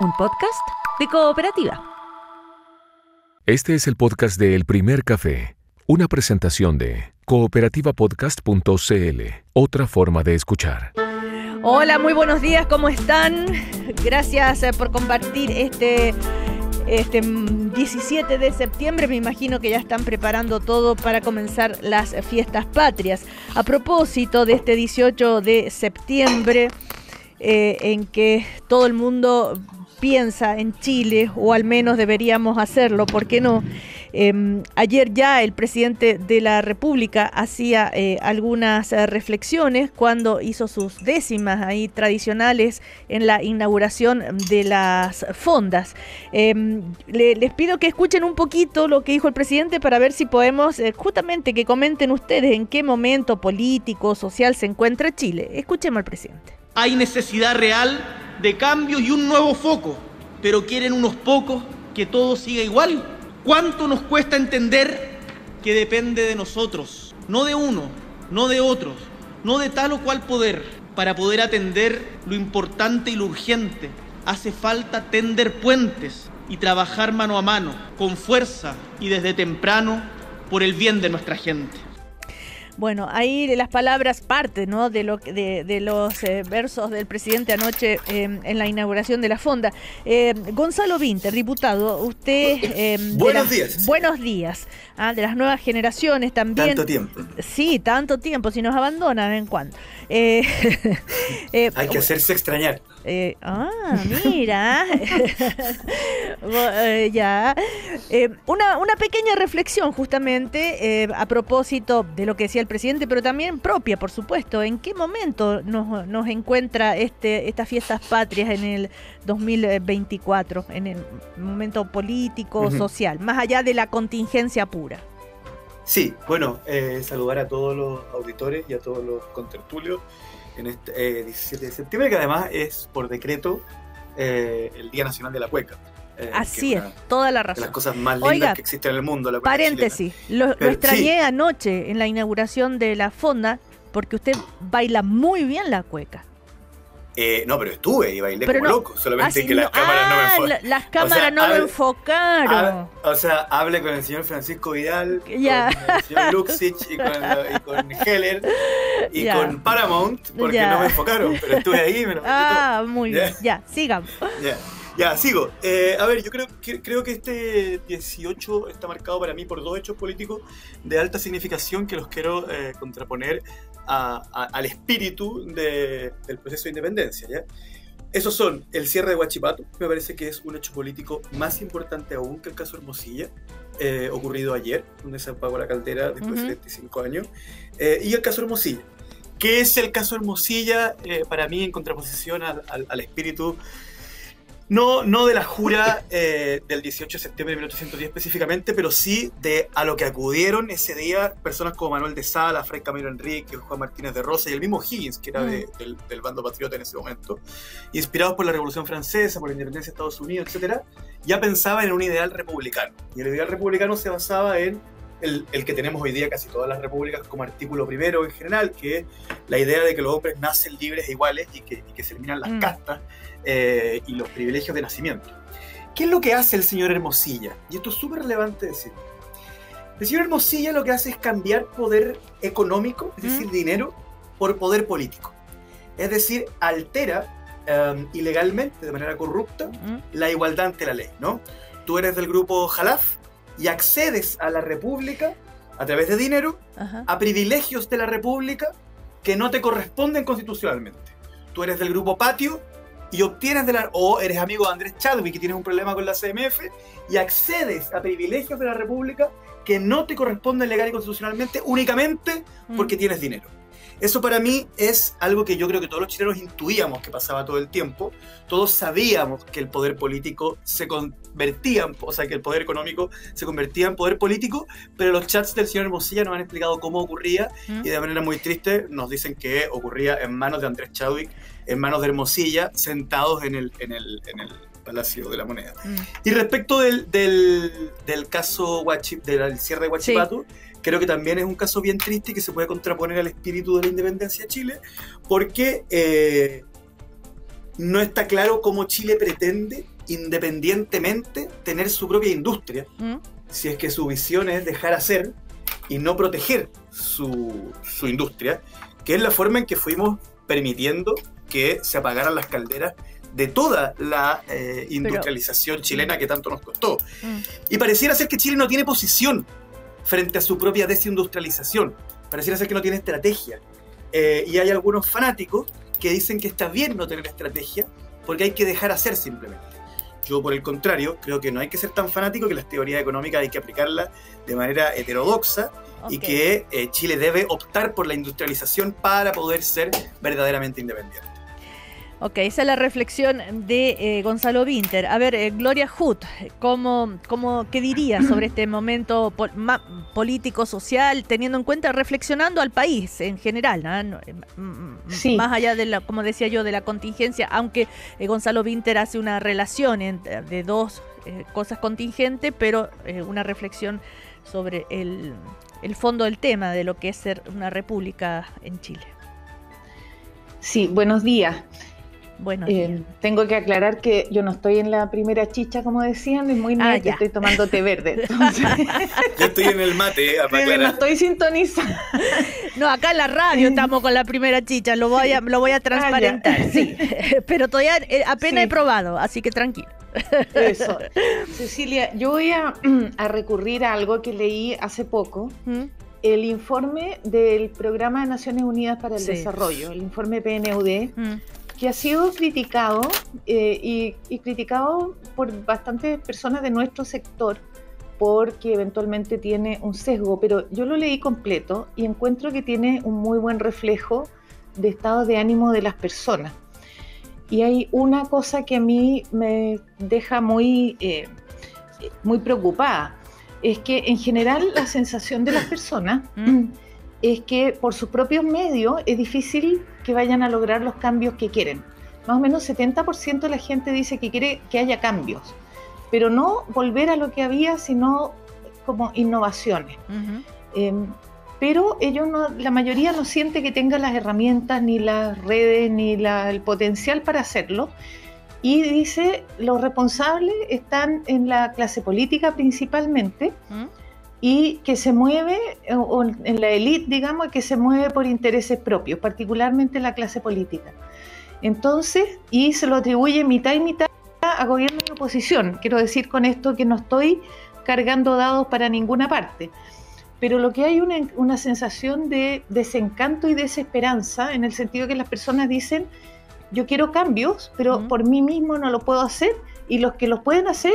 un podcast de cooperativa. Este es el podcast de El Primer Café, una presentación de cooperativapodcast.cl, otra forma de escuchar. Hola, muy buenos días, ¿cómo están? Gracias eh, por compartir este, este 17 de septiembre. Me imagino que ya están preparando todo para comenzar las fiestas patrias. A propósito de este 18 de septiembre, eh, en que todo el mundo piensa en Chile, o al menos deberíamos hacerlo, ¿por qué no? Em, ayer ya el presidente de la República hacía eh, algunas eh, reflexiones cuando hizo sus décimas ahí tradicionales en la inauguración de las fondas. Em, les pido que escuchen un poquito lo que dijo el presidente para ver si podemos, eh, justamente que comenten ustedes en qué momento político, social se encuentra Chile. Escuchemos al presidente. Hay necesidad real de cambio y un nuevo foco, pero quieren unos pocos que todo siga igual. ¿Cuánto nos cuesta entender que depende de nosotros, no de uno, no de otros, no de tal o cual poder? Para poder atender lo importante y lo urgente, hace falta tender puentes y trabajar mano a mano, con fuerza y desde temprano, por el bien de nuestra gente. Bueno, ahí de las palabras parte ¿no? de, lo, de, de los eh, versos del presidente anoche eh, en la inauguración de la fonda. Eh, Gonzalo Vinter, diputado, usted... buenos días. Buenos días. Ah, de las nuevas generaciones también. Tanto tiempo. Sí, tanto tiempo, si nos abandonan en cuando. Hay que hacerse extrañar. Ah, mira. ya. una, una pequeña reflexión justamente a propósito de lo que decía el presidente, pero también propia, por supuesto. ¿En qué momento nos, nos encuentra este, estas fiestas patrias en el 2024, en el momento político, social, más allá de la contingencia pura? Sí, bueno, eh, saludar a todos los auditores y a todos los contertulios en este 17 de septiembre, que además es por decreto eh, el Día Nacional de la Cueca. Eh, Así es, toda la razón. De las cosas más lindas que existen en el mundo. La paréntesis, lo, extrañé anoche en la inauguración de la fonda porque usted baila muy bien la cueca. Eh, no, pero estuve y bailé como loco, solamente ah, que las cámaras no me ah, enfocaron. las cámaras no me enfocaron. o sea, hable con el señor Francisco Vidal, con el señor Luxich y con, Heller y con Paramount, porque no me enfocaron, pero estuve ahí. Me ah, muy bien, ya, sigamos. Ya, sigo. Eh, a ver, yo creo que, creo que este 18 está marcado para mí por dos hechos políticos de alta significación que los quiero eh, contraponer al espíritu del proceso de independencia. ¿ya? Esos son el cierre de Huachipato, me parece que es un hecho político más importante aún que el caso Hermosilla, eh, ocurrido ayer, donde se apagó la caldera después de 75 años, y el caso Hermosilla. ¿Qué es el caso Hermosilla para mí en contraposición al, al espíritu no, no de la jura eh, del 18 de septiembre de 1810 específicamente, pero sí de a lo que acudieron ese día personas como Manuel de Sala, Fray Camilo Enrique, Juan Martínez de Rosa y el mismo Higgins, que era mm. del, del, bando patriota en ese momento, inspirados por la Revolución Francesa, por la independencia de Estados Unidos, etc., ya pensaban en un ideal republicano. Y el ideal republicano se basaba en el, el, que tenemos hoy día casi todas las repúblicas como artículo primero en general, que es la idea de que los hombres nacen libres e iguales y que, y que se eliminan las mm. castas eh, y los privilegios de nacimiento. ¿Qué es lo que hace el señor Hermosilla? Y esto es súper relevante decir. El señor Hermosilla lo que hace es cambiar poder económico, es decir, dinero, por poder político. Es decir, altera um, ilegalmente, de manera corrupta, la igualdad ante la ley, ¿no? Tú eres del grupo Jalaf y accedes a la República a través de dinero a privilegios de la República que no te corresponden constitucionalmente. Tú eres del grupo Patio y obtienes de la, o eres amigo de Andrés Chadwick que tienes un problema con la CMF y accedes a privilegios de la República que no te corresponden legal y constitucionalmente únicamente mm. porque tienes dinero. Eso para mí es algo que yo creo que todos los chilenos intuíamos que pasaba todo el tiempo. Todos sabíamos que el poder político se convertía, o sea, que el poder económico se convertía en poder político, pero los chats del señor Hermosilla nos han explicado cómo ocurría mm. y de manera muy triste nos dicen que ocurría en manos de Andrés Chadwick en manos de Hermosilla, sentados en el, en el, en el Palacio de la Moneda. Mm. Y respecto del, del, del caso del cierre de Huachipato, creo que también es un caso bien triste y que se puede contraponer al espíritu de la independencia de Chile, porque eh, no está claro cómo Chile pretende independientemente tener su propia industria, ¿Mm? si es que su visión es dejar hacer y no proteger su, su industria, que es la forma en que fuimos permitiendo que se apagaran las calderas de toda la eh, industrialización chilena que tanto nos costó. Mm. Y pareciera ser que Chile no tiene posición frente a su propia desindustrialización. Pareciera ser que no tiene estrategia. Eh, y hay algunos fanáticos que dicen que está bien no tener estrategia porque hay que dejar hacer simplemente. Yo, por el contrario, creo que no hay que ser tan fanático, que las teorías económicas hay que aplicarlas de manera heterodoxa y Ok. que eh, Chile debe optar por la industrialización para poder ser verdaderamente independiente. Ok, esa es la reflexión de eh, Gonzalo Winter. A ver, eh, Gloria Hood, ¿cómo, cómo, ¿qué dirías sobre este momento pol- político, social, teniendo en cuenta, reflexionando al país en general, ¿ah? No, eh, Sí. más allá de la, como decía yo, de la contingencia, aunque eh, Gonzalo Winter hace una relación entre- de dos cosas contingentes, pero una reflexión sobre el, el fondo del tema de lo que es ser una república en Chile. Sí, buenos días. Bueno, Eh, tengo que aclarar que yo no estoy en la primera chicha, como decían, es muy Ah, nerd, ya. estoy tomando té verde. Entonces, Yo estoy en el mate, eh, para no estoy sintonizando. No, acá en la radio estamos con la primera chicha, lo voy a, lo voy a transparentar, sí. Pero todavía eh, apenas Sí. he probado, así que tranquilo. Eso. Cecilia, yo voy a, a recurrir a algo que leí hace poco, ¿Mm? el informe del Programa de Naciones Unidas para el Sí. Desarrollo, el informe PNUD, ¿Mm? Que ha sido criticado eh, y, y criticado por bastantes personas de nuestro sector porque eventualmente tiene un sesgo, pero yo lo leí completo y encuentro que tiene un muy buen reflejo de estado de ánimo de las personas. Y hay una cosa que a mí me deja muy, eh, muy preocupada, es que en general la sensación de las personas ¿Mm? es que por sus propios medios es difícil que vayan a lograr los cambios que quieren. Más o menos 70% de la gente dice que quiere que haya cambios, pero no volver a lo que había, sino como innovaciones. Ujú. Eh, pero ellos no, la mayoría no siente que tenga las herramientas, ni las redes, ni la- el potencial para hacerlo. Y dice, los responsables están en la clase política principalmente, ¿Mm? Y que se mueve, o- en la élite, digamos, que se mueve por intereses propios, particularmente la clase política. Entonces, y se lo atribuye mitad y mitad a gobierno y oposición. Quiero decir con esto que no estoy cargando dados para ninguna parte. Pero lo que hay una, una sensación de desencanto y desesperanza en el sentido que las personas dicen, yo quiero cambios, pero Ujú. por mí mismo no lo puedo hacer y los que los pueden hacer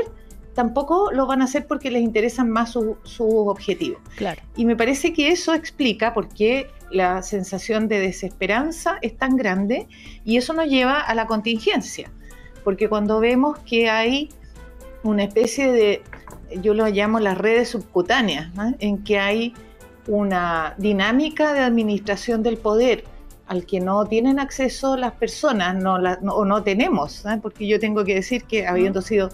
tampoco lo van a hacer porque les interesan más su- sus objetivos. Claro. Y me parece que eso explica por qué la sensación de desesperanza es tan grande y eso nos lleva a la contingencia. Porque cuando vemos que hay una especie de, yo lo llamo las redes subcutáneas, ¿no? en que hay una dinámica de administración del poder al que no tienen acceso las personas no la- no- o no tenemos, porque yo tengo que decir que habiendo sido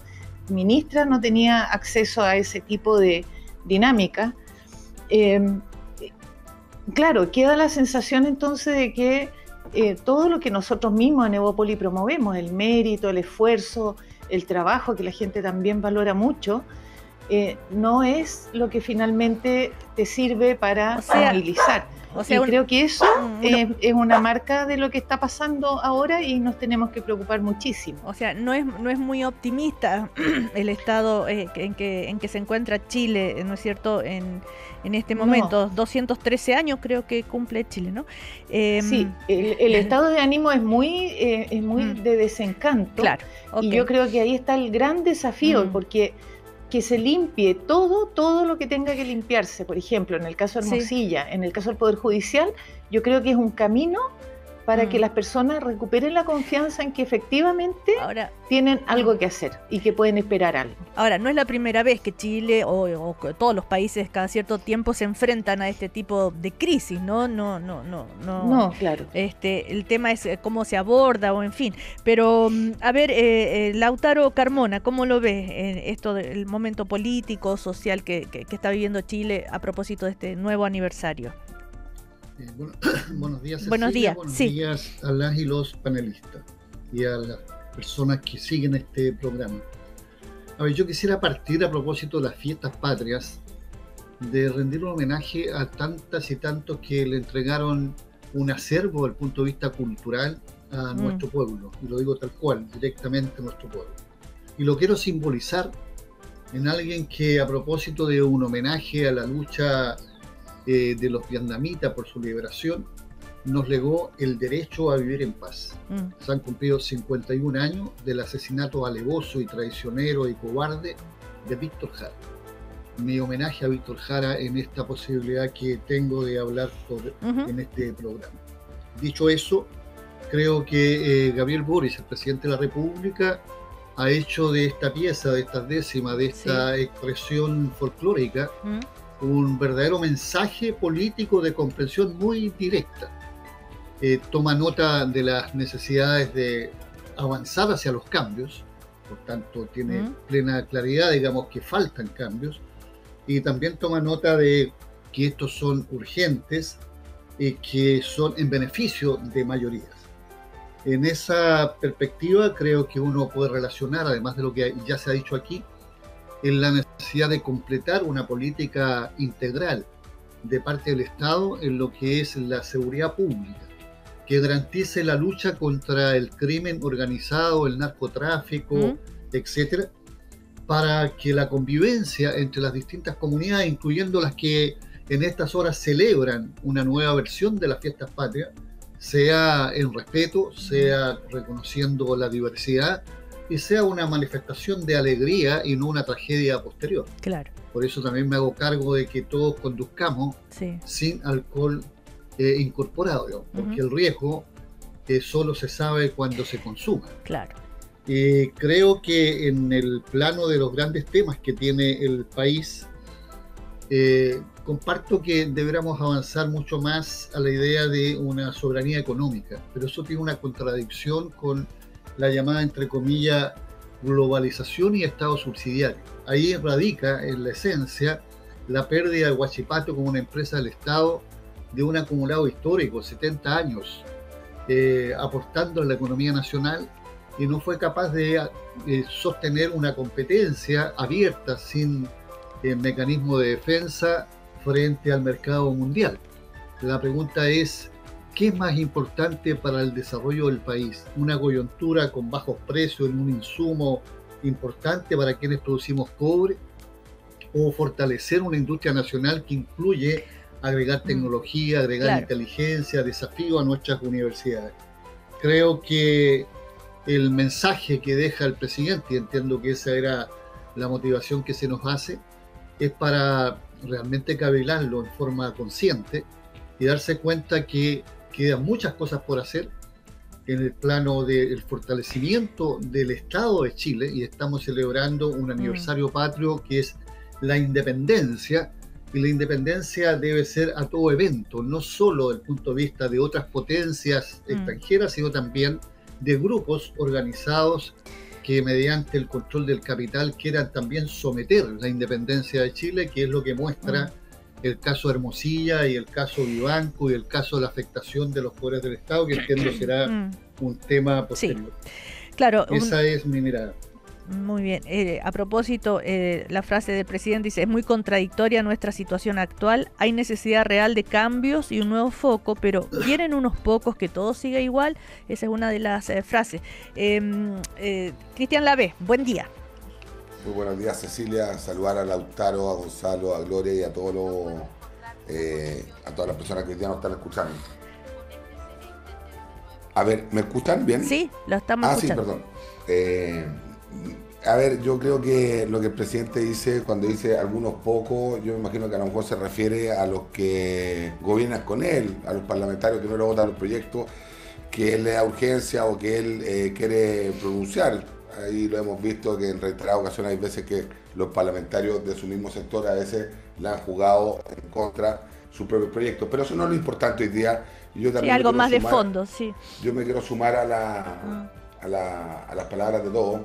ministra no tenía acceso a ese tipo de dinámica. Eh, claro, queda la sensación entonces de que eh, todo lo que nosotros mismos en Evopoli promovemos, el mérito, el esfuerzo, el trabajo que la gente también valora mucho, eh, no es lo que finalmente te sirve para O sea. O sea, y un- creo que eso Mm, es, es una marca de lo que está pasando ahora y nos tenemos que preocupar muchísimo. O sea, no es, no es muy optimista el estado eh, en, que, en que se encuentra Chile, ¿no es cierto? En, en este No. momento, 213 años creo que cumple Chile, ¿no? Em, Sí, el, el estado de ánimo es muy, eh, es muy Mm. de desencanto. Claro. Y yo creo que ahí está el gran desafío, Mm. porque que se limpie todo, todo lo que tenga que limpiarse. Por ejemplo, en el caso de Sí. Hermosilla, en el caso del Poder Judicial, yo creo que es un camino para Mm. que las personas recuperen la confianza en que efectivamente Ahora, tienen algo que hacer y que pueden esperar algo. Ahora, no es la primera vez que Chile o, o que todos los países cada cierto tiempo se enfrentan a este tipo de crisis, ¿no? No, no, no, no. No, claro. Este, el tema es eh, cómo se aborda o en fin. Pero, mm, a ver, eh, eh, Lautaro Carmona, ¿cómo lo ves en esto del momento político, social que, que- que está viviendo Chile a propósito de este nuevo aniversario? Eh, bueno- buenos días. Buenos Cecilia, días, Buenos sí. días a las y los panelistas. y a las personas que siguen este programa. A ver, yo quisiera partir a propósito de las fiestas patrias, de rendir un homenaje a tantas y tantos que le entregaron un acervo desde el punto de vista cultural a Mm. nuestro pueblo, y lo digo tal cual, directamente a nuestro pueblo. Y lo quiero simbolizar en alguien que a propósito de un homenaje a la lucha eh, de los vietnamitas por su liberación, nos legó el derecho a vivir en paz. Mm, Se han cumplido 51 años del asesinato alevoso y traicionero y cobarde de Víctor Jara. Mi homenaje a Víctor Jara en esta posibilidad que tengo de hablar sobre, en este programa. Dicho eso, creo que eh, Gabriel Boris, el presidente de la República, ha hecho de esta pieza, de esta décima, de esta expresión folclórica, Mm, un verdadero mensaje político de comprensión muy directa. Eh, toma nota de las necesidades de avanzar hacia los cambios, por tanto tiene plena claridad, digamos, que faltan cambios, y también toma nota de que estos son urgentes y que son en beneficio de mayorías. En esa perspectiva creo que uno puede relacionar, además de lo que ya se ha dicho aquí, en la necesidad de completar una política integral de parte del Estado en lo que es la seguridad pública, que garantice la lucha contra el crimen organizado, el narcotráfico, Mm. etcétera, para que la convivencia entre las distintas comunidades, incluyendo las que en estas horas celebran una nueva versión de las fiestas patrias, sea en respeto, sea reconociendo la diversidad y sea una manifestación de alegría y no una tragedia posterior. Claro, Por eso también me hago cargo de que todos conduzcamos sí. sin alcohol eh, incorporado, digamos, porque el riesgo eh, solo se sabe cuando se consuma. Claro. Eh, creo que en el plano de los grandes temas que tiene el país, eh, comparto que deberíamos avanzar mucho más a la idea de una soberanía económica, pero eso tiene una contradicción con la llamada, entre comillas, globalización y Estado subsidiario. Ahí radica en la esencia la pérdida de Huachipato como una empresa del Estado de un acumulado histórico, 70 años, eh, aportando en la economía nacional y no fue capaz de eh, sostener una competencia abierta sin eh, mecanismo de defensa frente al mercado mundial. La pregunta es, ¿qué es más importante para el desarrollo del país? ¿Una coyuntura con bajos precios en un insumo importante para quienes producimos cobre? ¿O fortalecer una industria nacional que incluye agregar tecnología, agregar Claro. inteligencia, desafío a nuestras universidades? Creo que el mensaje que deja el presidente, y entiendo que esa era la motivación que se nos hace, es para realmente cavilarlo en forma consciente y darse cuenta que quedan muchas cosas por hacer en el plano del fortalecimiento del Estado de Chile y estamos celebrando un aniversario patrio que es la independencia y la independencia debe ser a todo evento, no solo desde el punto de vista de otras potencias Mm. extranjeras, sino también de grupos organizados que mediante el control del capital quieran también someter la independencia de Chile, que es lo que muestra el caso Hermosilla y el caso Vivanco y el caso de la afectación de los poderes del Estado, que entiendo será Mm, un tema posterior. Claro, un- Esa es mi mirada. Muy bien. Eh, a propósito, eh, la frase del presidente dice, es muy contradictoria nuestra situación actual, hay necesidad real de cambios y un nuevo foco, pero quieren unos pocos que todo siga igual. Esa es una de las eh, frases. Em, eh, Cristian Lave, buen día. Muy buenos días, Cecilia. Saludar a Lautaro, a Gonzalo, a Gloria y a todos los, eh, a todas las personas que ya nos están escuchando. A ver, ¿me escuchan bien? Sí, lo estamos Ah, escuchando. sí, perdón. Eh, a ver, yo creo que lo que el presidente dice, cuando dice algunos pocos, yo me imagino que a lo mejor se refiere a los que gobiernan con él, a los parlamentarios que no le votan los proyectos que él le da urgencia o que él eh, quiere pronunciar. Ahí lo hemos visto que en reiteradas ocasiones hay veces que los parlamentarios de su mismo sector a veces le han jugado en contra su propio proyecto. Pero eso no es lo importante hoy día. Y Yo Sí, también me algo más de fondo, sí. yo me quiero sumar a, la, a, la- a las palabras de todos.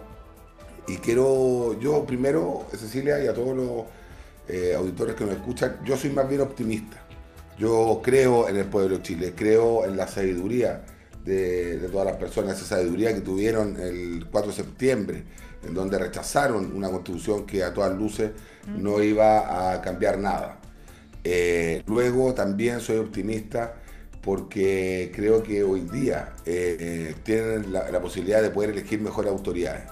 Y quiero, yo primero, Cecilia, y a todos los eh, auditores que nos escuchan, yo soy más bien optimista. Yo creo en el pueblo de Chile, creo en la sabiduría de, todas las personas, esa sabiduría que tuvieron el 4 de septiembre, en donde rechazaron una constitución que a todas luces no iba a cambiar nada. Eh, luego también soy optimista porque creo que hoy día eh, eh, tienen la, posibilidad de poder elegir mejores autoridades.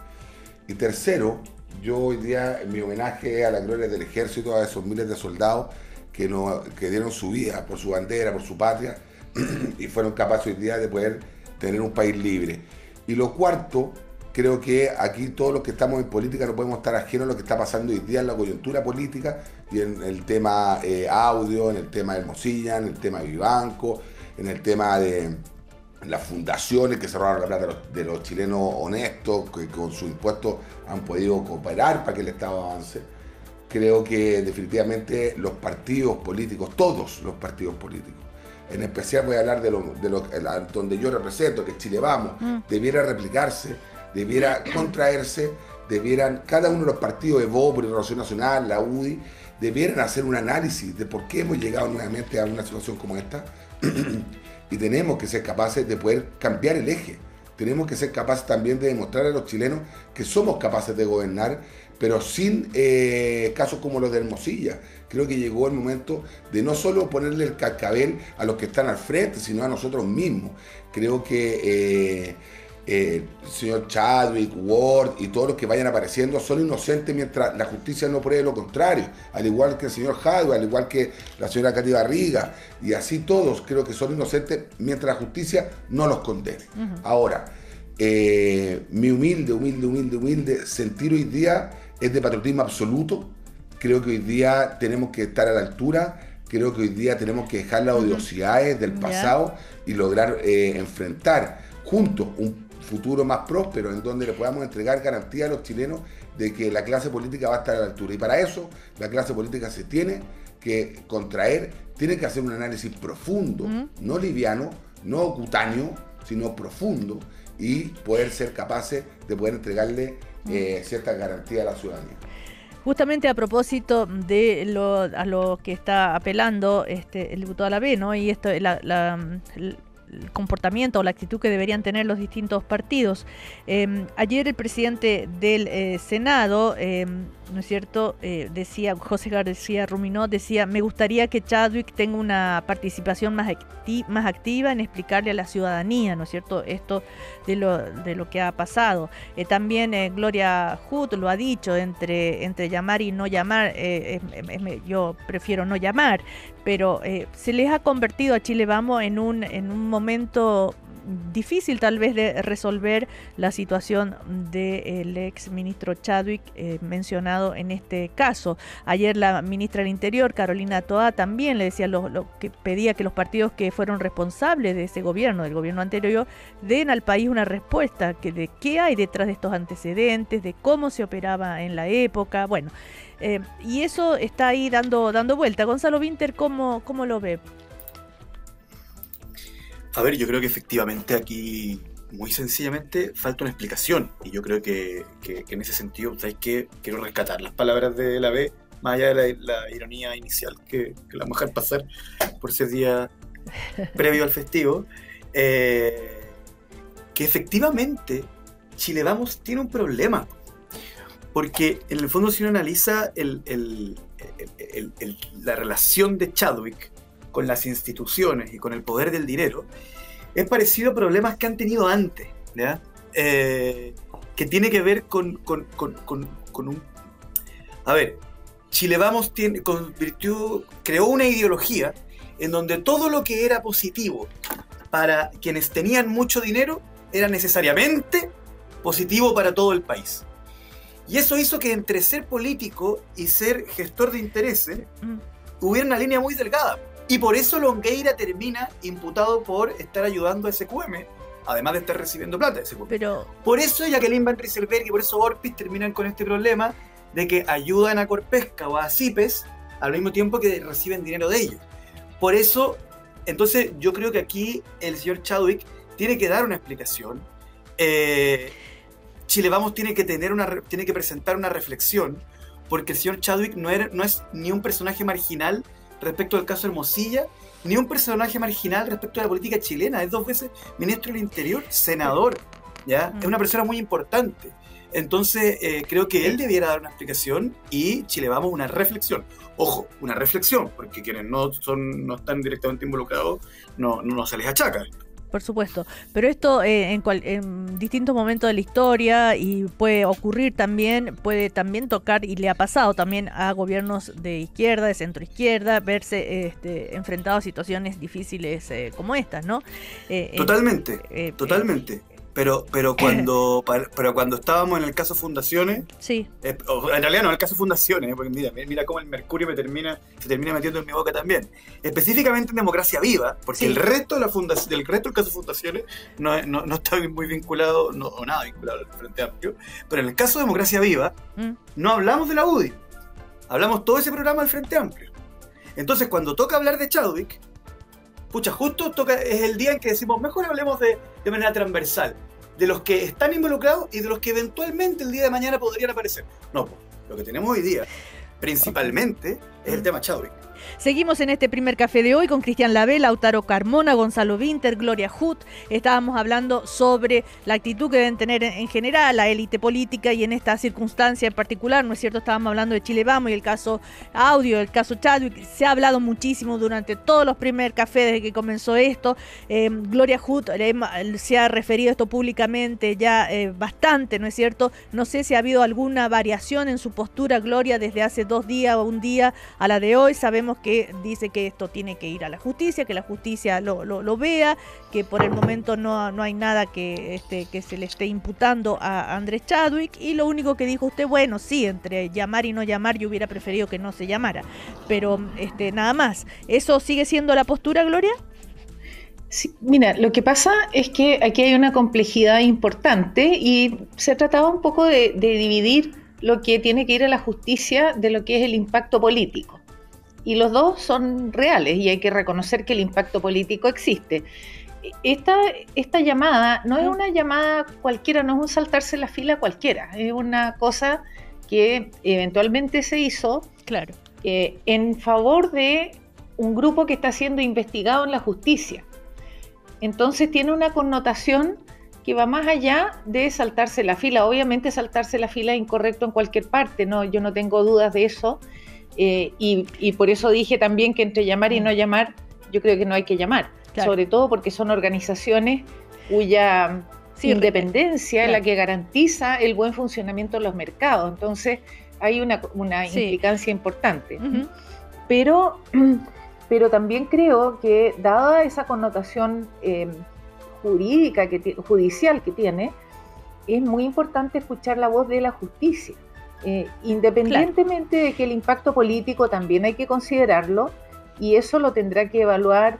Y tercero, yo hoy día mi homenaje a la gloria del ejército, a esos miles de soldados que, no, que dieron su vida por su bandera, por su patria, y fueron capaces hoy día de poder tener un país libre. Y lo cuarto, creo que aquí todos los que estamos en política no podemos estar ajenos a lo que está pasando hoy día en la coyuntura política y en el tema eh, audio, en el tema de Hermosilla, en el tema de Vivanco, en el tema de las fundaciones que cerraron la plata de los, chilenos honestos, que con sus impuestos han podido cooperar para que el Estado avance. Creo que definitivamente los partidos políticos, todos los partidos políticos, en especial voy a hablar de, lo, de lo, donde yo represento, que Chile Vamos, mm. debiera replicarse, debiera contraerse, debieran, cada uno de los partidos de Voz, por Nacional, la UDI, debieran hacer un análisis de por qué hemos llegado nuevamente a una situación como esta y tenemos que ser capaces de poder cambiar el eje. Tenemos que ser capaces también de demostrar a los chilenos que somos capaces de gobernar, pero sin eh, casos como los de Hermosilla. Creo que llegó el momento de no solo ponerle el cascabel a los que están al frente, sino a nosotros mismos. Creo que eh, el señor Chadwick, Ward y todos los que vayan apareciendo son inocentes mientras la justicia no pruebe lo contrario, al igual que el señor Hadwe, al igual que la señora Katy Barriga, y así todos creo que son inocentes mientras la justicia no los condene. Ahora, eh, mi humilde, humilde, humilde, humilde sentir hoy día es de patriotismo absoluto. Creo que hoy día tenemos que estar a la altura, creo que hoy día tenemos que dejar las odiosidades del pasado y lograr eh, enfrentar juntos un futuro más próspero, en donde le podamos entregar garantía a los chilenos de que la clase política va a estar a la altura. Y para eso la clase política se tiene que contraer, tiene que hacer un análisis profundo, no liviano, no cutáneo, sino profundo, y poder ser capaces de poder entregarle eh, cierta garantía a la ciudadanía. Justamente a propósito de lo, a lo que está apelando este, el diputado Alavé, ¿no? Y esto, la, el comportamiento o la actitud que deberían tener los distintos partidos. Em, ayer el presidente del eh, Senado, em, ¿no es cierto?, eh, decía, José García Ruminó, decía, me gustaría que Chadwick tenga una participación más, más activa en explicarle a la ciudadanía, ¿no es cierto?, esto de lo, de lo que ha pasado. Eh, también Gloria Hood lo ha dicho, entre, entre llamar y no llamar, yo prefiero no llamar, pero se les ha convertido a Chile Vamos en un, en un momento difícil tal vez de resolver la situación del ex ministro Chadwick eh, mencionado en este caso. Ayer la ministra del Interior, Carolina Toa, también le decía lo, que pedía que los partidos que fueron responsables de ese gobierno, del gobierno anterior, den al país una respuesta que de qué hay detrás de estos antecedentes, de cómo se operaba en la época. Bueno, eh, y eso está ahí dando, dando vuelta. Gonzalo Winter, ¿cómo, cómo lo ve? A ver, yo creo que efectivamente aquí, muy sencillamente, falta una explicación. Y yo creo que, en ese sentido, ¿sabes qué? Quiero rescatar las palabras de la B, más allá de la, ironía inicial que, la mujer pasar por ese día previo al festivo. Eh, que efectivamente Chile Vamos tiene un problema. Porque en el fondo si uno analiza la relación de Chadwick con las instituciones y con el poder del dinero, es parecido a problemas que han tenido antes, eh, que tiene que ver con, con, un... A ver, Chile Vamos tiene, convirtió, creó una ideología en donde todo lo que era positivo para quienes tenían mucho dinero era necesariamente positivo para todo el país. Y eso hizo que entre ser político y ser gestor de intereses mm. hubiera una línea muy delgada. Y por eso Longueira termina imputado por estar ayudando a SQM, además de estar recibiendo plata de SQM. Pero... Por eso Jacqueline Van Rieselberg y por eso Orpis terminan con este problema de que ayudan a Corpesca o a CIPES al mismo tiempo que reciben dinero de ellos. Por eso, entonces yo creo que aquí el señor Chadwick tiene que dar una explicación. Eh, Chile Vamos tiene que, tener una, tiene que presentar una reflexión, porque el señor Chadwick no, no es ni un personaje marginal, respecto del caso Hermosilla, ni un personaje marginal respecto a la política chilena. Es dos veces ministro del Interior, senador, ¿ya? Es una persona muy importante. Entonces, eh, creo que él debiera dar una explicación y Chile Vamos una reflexión. Ojo, una reflexión, porque quienes no, son, no están directamente involucrados no, no, se les achaca por supuesto. Pero esto eh, en, en, distintos momentos de la historia y puede ocurrir también, puede también tocar y le ha pasado también a gobiernos de izquierda, de centro izquierda, verse este, enfrentados a situaciones difíciles eh, como estas, ¿no? totalmente, totalmente. Pero, pero cuando pero cuando estábamos en el caso Fundaciones, sí. Eh, en realidad no, en el caso Fundaciones, porque mira, mira cómo el mercurio me termina, se termina metiendo en mi boca también. Específicamente en Democracia Viva, porque el resto de la fundación, del resto del caso Fundaciones no, no, no está muy vinculado, no, o nada vinculado al Frente Amplio, pero en el caso de Democracia Viva, mm. no hablamos de la UDI, hablamos todo ese programa del Frente Amplio. Entonces, cuando toca hablar de Chadwick, pucha, justo toca, es el día en que decimos, mejor hablemos de, de manera transversal, de los que están involucrados y de los que eventualmente el día de mañana podrían aparecer. No, lo que tenemos hoy día, principalmente, es el tema Chadwick. Seguimos en este primer café de hoy con Cristian Label, Lautaro Carmona, Gonzalo Winter, Gloria Hut. Estábamos hablando sobre la actitud que deben tener en general la élite política y en esta circunstancia en particular, ¿no es cierto? Estábamos hablando de Chile Vamos y el caso Audio, el caso Chadwick. Se ha hablado muchísimo durante todos los primeros cafés desde que comenzó esto. Eh, Gloria Hut se ha referido esto públicamente ya eh, bastante, ¿no es cierto? No sé si ha habido alguna variación en su postura, Gloria, desde hace dos días o un día a la de hoy. Sabemos que dice que esto tiene que ir a la justicia, que la justicia lo, lo, vea, que por el momento no, no hay nada que, este, que se le esté imputando a Andrés Chadwick y lo único que dijo usted, bueno, sí, entre llamar y no llamar yo hubiera preferido que no se llamara, pero este, nada más. ¿Eso sigue siendo la postura, Gloria? Mira, lo que pasa es que aquí hay una complejidad importante y se trataba un poco de dividir lo que tiene que ir a la justicia de lo que es el impacto político y los dos son reales y hay que reconocer que el impacto político existe. Esta, esta llamada no es una llamada cualquiera, no es un saltarse la fila cualquiera, es una cosa que eventualmente se hizo claro. Eh, en favor de un grupo que está siendo investigado en la justicia. Entonces tiene una connotación que va más allá de saltarse la fila. Obviamente saltarse la fila es incorrecto en cualquier parte, no, yo no tengo dudas de eso. Eh, y, por eso dije también que entre llamar y no llamar, yo creo que no hay que llamar, sobre todo porque son organizaciones cuya independencia es la que garantiza el buen funcionamiento de los mercados. Entonces hay una, implicancia importante. pero, pero también creo que dada esa connotación em, jurídica, que judicial que tiene, es muy importante escuchar la voz de la justicia. Eh, independientemente de que el impacto político también hay que considerarlo, y eso lo tendrá que evaluar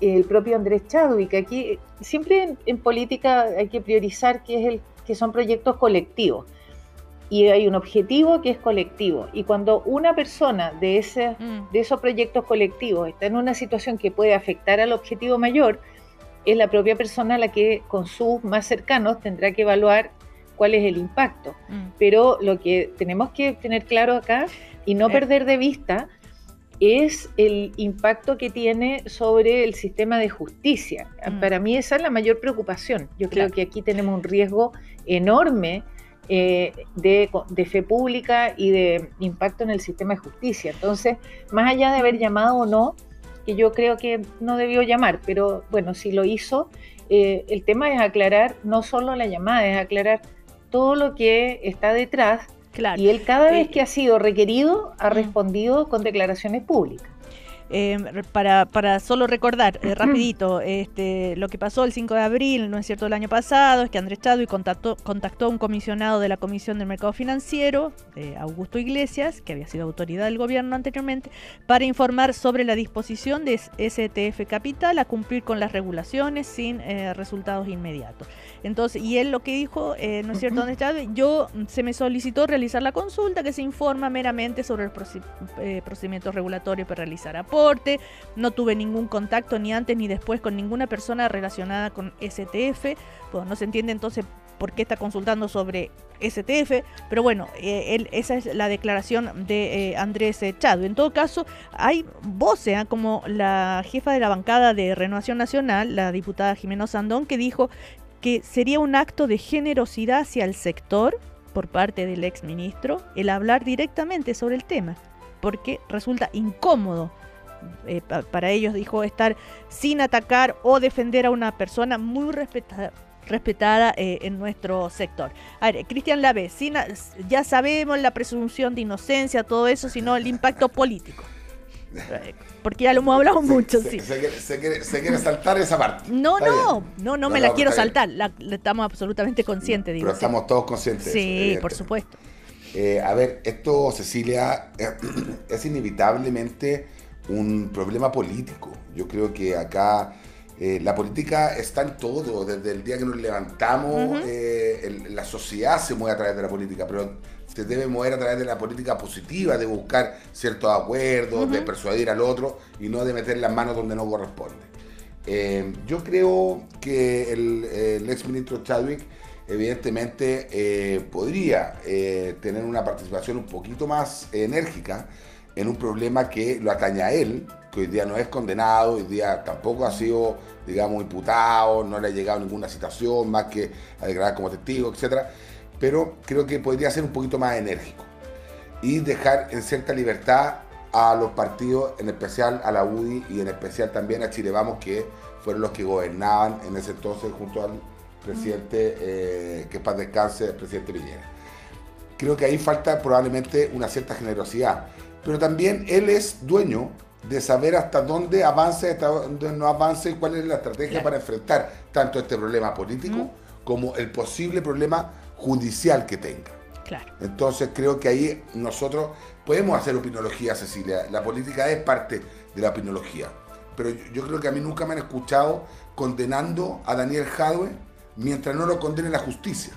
el propio Andrés Chadwick. Aquí siempre en, política hay que priorizar que, es el, que son proyectos colectivos. Y hay un objetivo que es colectivo. Y cuando una persona de, ese, mm. de esos proyectos colectivos está en una situación que puede afectar al objetivo mayor, es la propia persona la que con sus más cercanos tendrá que evaluar cuál es el impacto. Mm. Pero lo que tenemos que tener claro acá y no eh. perder de vista es el impacto que tiene sobre el sistema de justicia. Mm. Para mí esa es la mayor preocupación. Yo creo que aquí tenemos un riesgo enorme eh, de, de, fe pública y de impacto en el sistema de justicia. Entonces, más allá de haber llamado o no, que yo creo que no debió llamar, pero bueno, si lo hizo, eh, el tema es aclarar no solo la llamada, es aclarar todo lo que está detrás. Y él cada vez eh, que ha sido requerido ha respondido con declaraciones públicas. Em, para, para, solo recordar eh, rapidito este, lo que pasó el 5 de abril, no es cierto, el año pasado, es que Andrés Chadwick contactó, contactó a un comisionado de la Comisión del Mercado Financiero, Augusto Iglesias, que había sido autoridad del gobierno anteriormente, para informar sobre la disposición de STF Capital a cumplir con las regulaciones sin eh, resultados inmediatos. Entonces, y él lo que dijo, eh, ¿no es cierto, Andrés Chadwick? Yo mm, se me solicitó realizar la consulta que se informa meramente sobre el procedimiento regulatorio para realizar no tuve ningún contacto ni antes ni después con ninguna persona relacionada con STF, pues no se entiende entonces por qué está consultando sobre STF, pero bueno, eh, esa es la declaración de eh, Andrés Chado. En todo caso, hay voces, ¿ah? como la jefa de la bancada de Renovación Nacional, la diputada Jimena Sandón, que dijo que sería un acto de generosidad hacia el sector por parte del exministro el hablar directamente sobre el tema, porque resulta incómodo eh, para ellos, dijo, estar sin atacar o defender a una persona muy respetada, respetada eh, en nuestro sector. A ver, Cristian Lave, ya sabemos la presunción de inocencia, todo eso, sino el impacto político. Porque ya lo hemos hablado mucho, se, sí. Se, quiere, saltar esa parte. No, no, no, no, me la quiero saltar. La, estamos absolutamente conscientes, Pero estamos todos conscientes. Sí, por supuesto. Eh, a ver, esto, Cecilia, es inevitablemente un problema político. Yo creo que acá eh, la política está en todo, desde el día que nos levantamos, eh, la sociedad se mueve a través de la política, pero se debe mover a través de la política positiva, de buscar ciertos acuerdos, de persuadir al otro y no de meter las manos donde no corresponde. Eh, yo creo que el, el ex ministro Chadwick evidentemente podría tener una participación un poquito más enérgica en un problema que lo atañe a él, que hoy día no es condenado, hoy día tampoco ha sido, digamos, imputado, no le ha llegado ninguna citación más que a declarar como testigo, etc. Pero creo que podría ser un poquito más enérgico y dejar en cierta libertad a los partidos, en especial a la UDI y en especial también a Chile Vamos, que fueron los que gobernaban en ese entonces junto al presidente, eh, que para descanse, el presidente Piñera. Creo que ahí falta probablemente una cierta generosidad, pero también él es dueño de saber hasta dónde avance, hasta dónde no avance y cuál es la estrategia para enfrentar tanto este problema político como el posible problema judicial que tenga. Claro. Entonces creo que ahí nosotros podemos hacer opinología, Cecilia. La política es parte de la opinología. Pero yo, creo que a mí nunca me han escuchado condenando a Daniel Jadwe mientras no lo condene la justicia.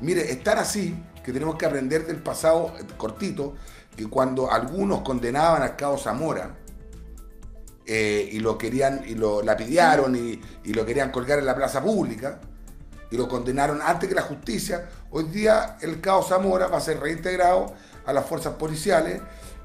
Mire, estar así, que tenemos que aprender del pasado cortito, que cuando algunos condenaban a Cabo Zamora, eh, y lo querían, y lo lapidiaron y, y, lo querían colgar en la plaza pública y lo condenaron antes que la justicia. Hoy día el caos Zamora va a ser reintegrado a las fuerzas policiales,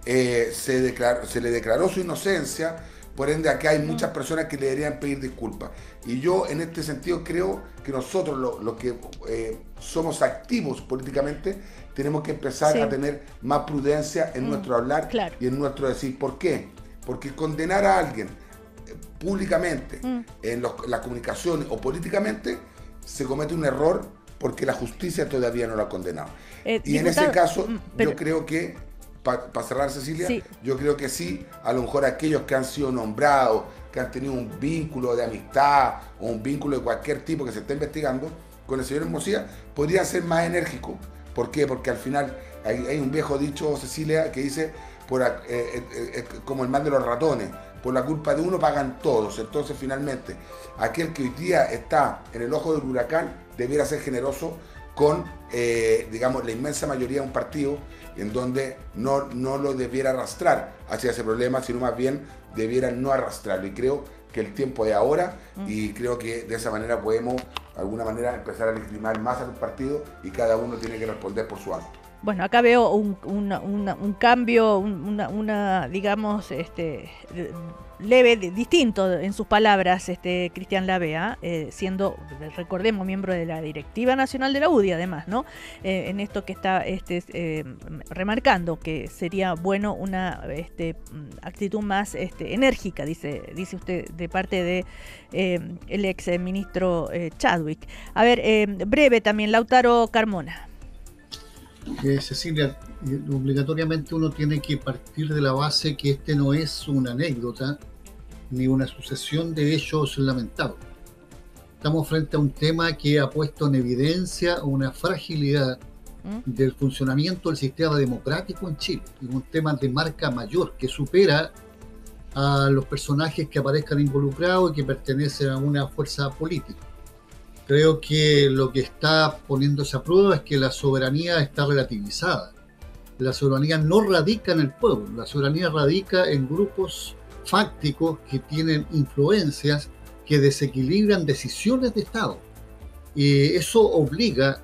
eh, se, se le declaró su inocencia, por ende acá hay muchas personas que le deberían pedir disculpas. Y yo en este sentido creo que nosotros los que eh, somos activos políticamente tenemos que empezar a tener más prudencia en mm, nuestro hablar y en nuestro decir. ¿Por qué? Porque condenar a alguien eh, públicamente mm. en las comunicaciones o políticamente se comete un error porque la justicia todavía no lo ha condenado. Eh, y en ese caso, mm, yo creo que, para cerrar Cecilia, yo creo que sí, a lo mejor aquellos que han sido nombrados, que han tenido un vínculo de amistad o un vínculo de cualquier tipo que se esté investigando con el señor Hermosía, podrían ser más enérgicos. ¿Por qué? Porque al final hay, hay un viejo dicho, Cecilia, que dice, por, eh, eh, eh, como el mal de los ratones. Por la culpa de uno pagan todos. Entonces, finalmente, aquel que hoy día está en el ojo del huracán debiera ser generoso con, digamos, la inmensa mayoría de un partido en donde no, no lo debiera arrastrar hacia ese problema, sino más bien debiera no arrastrarlo. Y creo que el tiempo de ahora mm. y creo que de esa manera podemos, de alguna manera, empezar a legitimar más a los partidos y cada uno tiene que responder por su acto. Bueno, acá veo un, un cambio, una, digamos, este, leve, distinto en sus palabras, este Cristian Lavea, eh, siendo, recordemos, miembro de la directiva nacional de la UDI, además, ¿no? Eh, en esto que está este, eh, remarcando que sería bueno una este, actitud más este, enérgica, dice, dice usted, de parte de el ex ministro Chadwick. A ver, breve también, Lautaro Carmona. Cecilia, obligatoriamente uno tiene que partir de la base que este no es una anécdota ni una sucesión de hechos lamentables. Estamos frente a un tema que ha puesto en evidencia una fragilidad ¿Mm? del funcionamiento del sistema democrático en Chile, y un tema de marca mayor que supera a los personajes que aparezcan involucrados y que pertenecen a una fuerza política. Creo que lo que está poniéndose a prueba es que la soberanía está relativizada. La soberanía no radica en el pueblo, la soberanía radica en grupos fácticos que tienen influencias que desequilibran decisiones de Estado. Y eso obliga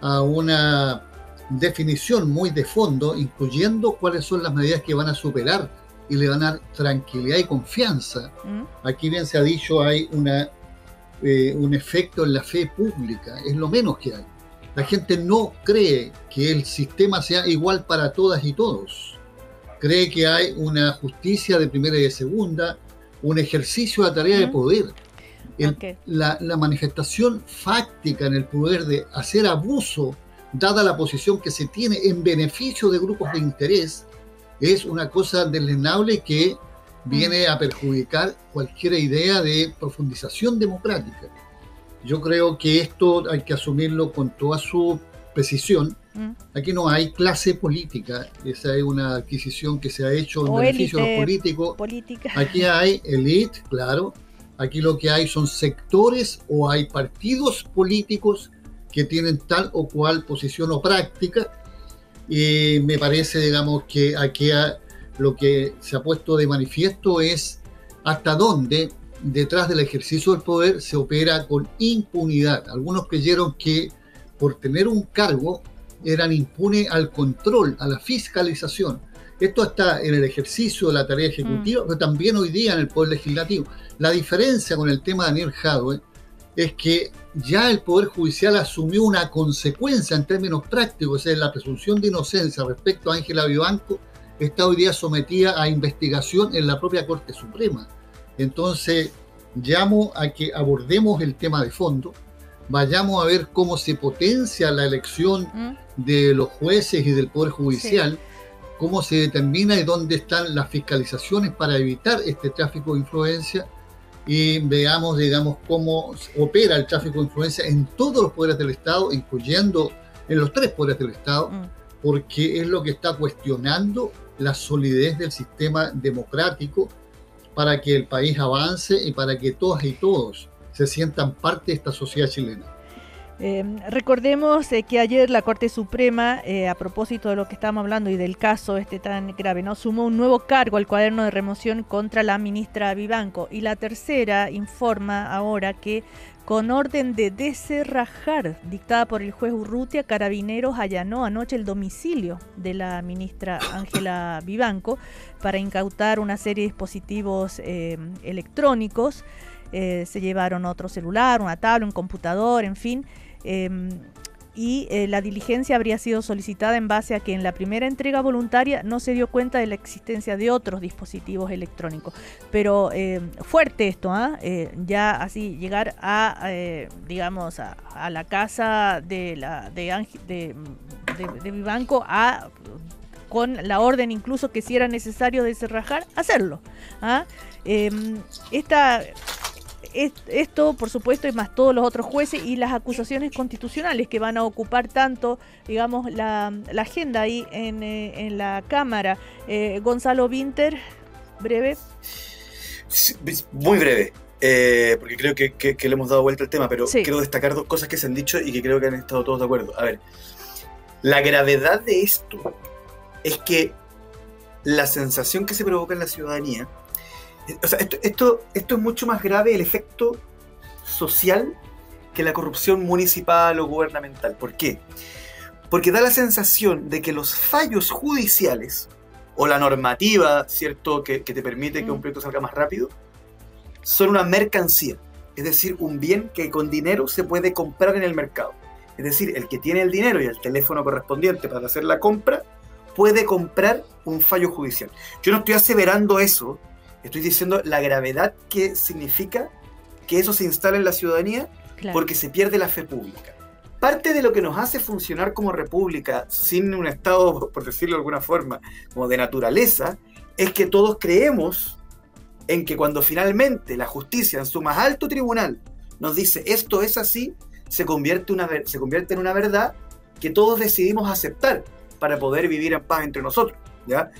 a una definición muy de fondo, incluyendo cuáles son las medidas que van a superar y le van a dar tranquilidad y confianza. ¿Mm? Aquí bien se ha dicho, hay una, eh, un efecto en la fe pública, es lo menos que hay. La gente no cree que el sistema sea igual para todas y todos. Cree que hay una justicia de primera y de segunda, un ejercicio de tarea de poder. El- la, la manifestación fáctica en el poder de hacer abuso, dada la posición que se tiene en beneficio de grupos de interés, es una cosa deslenable que viene a perjudicar cualquier idea de profundización democrática. Yo creo que esto hay que asumirlo con toda su precisión. ¿Mm? Aquí no hay clase política, esa es una adquisición que se ha hecho en O beneficio de los políticos. Política. Aquí hay elite, claro. Aquí lo que hay son sectores o hay partidos políticos que tienen tal o cual posición o práctica. Y me parece, digamos, que aquí ha- lo que se ha puesto de manifiesto es hasta dónde detrás del ejercicio del poder se opera con impunidad. Algunos creyeron que por tener un cargo eran impunes al control, a la fiscalización. Esto está en el ejercicio de la tarea ejecutiva, pero también hoy día en el Poder Legislativo. La diferencia con el tema de Daniel Jadwe es que ya el Poder Judicial asumió una consecuencia en términos prácticos, es la presunción de inocencia respecto a Ángela Vivanco, está hoy día sometida a investigación en la propia Corte Suprema. Entonces, llamo a que abordemos el tema de fondo, vayamos a ver cómo se potencia la elección ¿Mm? de los jueces y del Poder Judicial, cómo se determina y dónde están las fiscalizaciones para evitar este tráfico de influencia y veamos, digamos, cómo opera el tráfico de influencia en todos los poderes del Estado, incluyendo en los tres poderes del Estado, Mm. porque es lo que está cuestionando la solidez del sistema democrático para que el país avance y para que todas y todos se sientan parte de esta sociedad chilena. Eh, recordemos eh, que ayer la Corte Suprema, eh, a propósito de lo que estábamos hablando y del caso este tan grave, no sumó un nuevo cargo al cuaderno de remoción contra la ministra Vivanco. Y la tercera informa ahora que con orden de deserrajar dictada por el juez Urrutia, Carabineros allanó anoche el domicilio de la ministra Ángela Vivanco para incautar una serie de dispositivos eh, electrónicos. Eh, se llevaron otro celular, una tabla, un computador, en fin. Eh, y eh, la diligencia habría sido solicitada en base a que en la primera entrega voluntaria no se dio cuenta de la existencia de otros dispositivos electrónicos. Pero eh, fuerte esto, ¿ah? Eh, ya así llegar a, eh, digamos, a, la casa de, la, de, Vivanco a con la orden incluso que si era necesario deserrajar, hacerlo. ¿ah? Eh, esta es- esto, por supuesto, y más todos los otros jueces y las acusaciones constitucionales que van a ocupar tanto, digamos, la, la agenda ahí en, eh, en la Cámara. Eh, Gonzalo Winter, breve. Muy breve, eh, porque creo que, que- que le hemos dado vuelta al tema, pero Sí. quiero destacar dos cosas que se han dicho y que creo que han estado todos de acuerdo. A ver, la gravedad de esto es que la sensación que se provoca en la ciudadanía, o sea, esto, esto, esto es mucho más grave el efecto social que la corrupción municipal o gubernamental. ¿Por qué? Porque da la sensación de que los fallos judiciales o la normativa, ¿cierto?, que, que te permite que un Mm. proyecto salga más rápido, son una mercancía. Es decir, un bien que con dinero se puede comprar en el mercado. Es decir, el que tiene el dinero y el teléfono correspondiente para hacer la compra puede comprar un fallo judicial. Yo no estoy aseverando eso, estoy diciendo la gravedad que significa que eso se instale en la ciudadanía Claro. porque se pierde la fe pública. Parte de lo que nos hace funcionar como república sin un Estado, por decirlo de alguna forma, como de naturaleza, es que todos creemos en que cuando finalmente la justicia en su más alto tribunal nos dice esto es así, se convierte, una, se convierte en una verdad que todos decidimos aceptar para poder vivir en paz entre nosotros. ¿ya?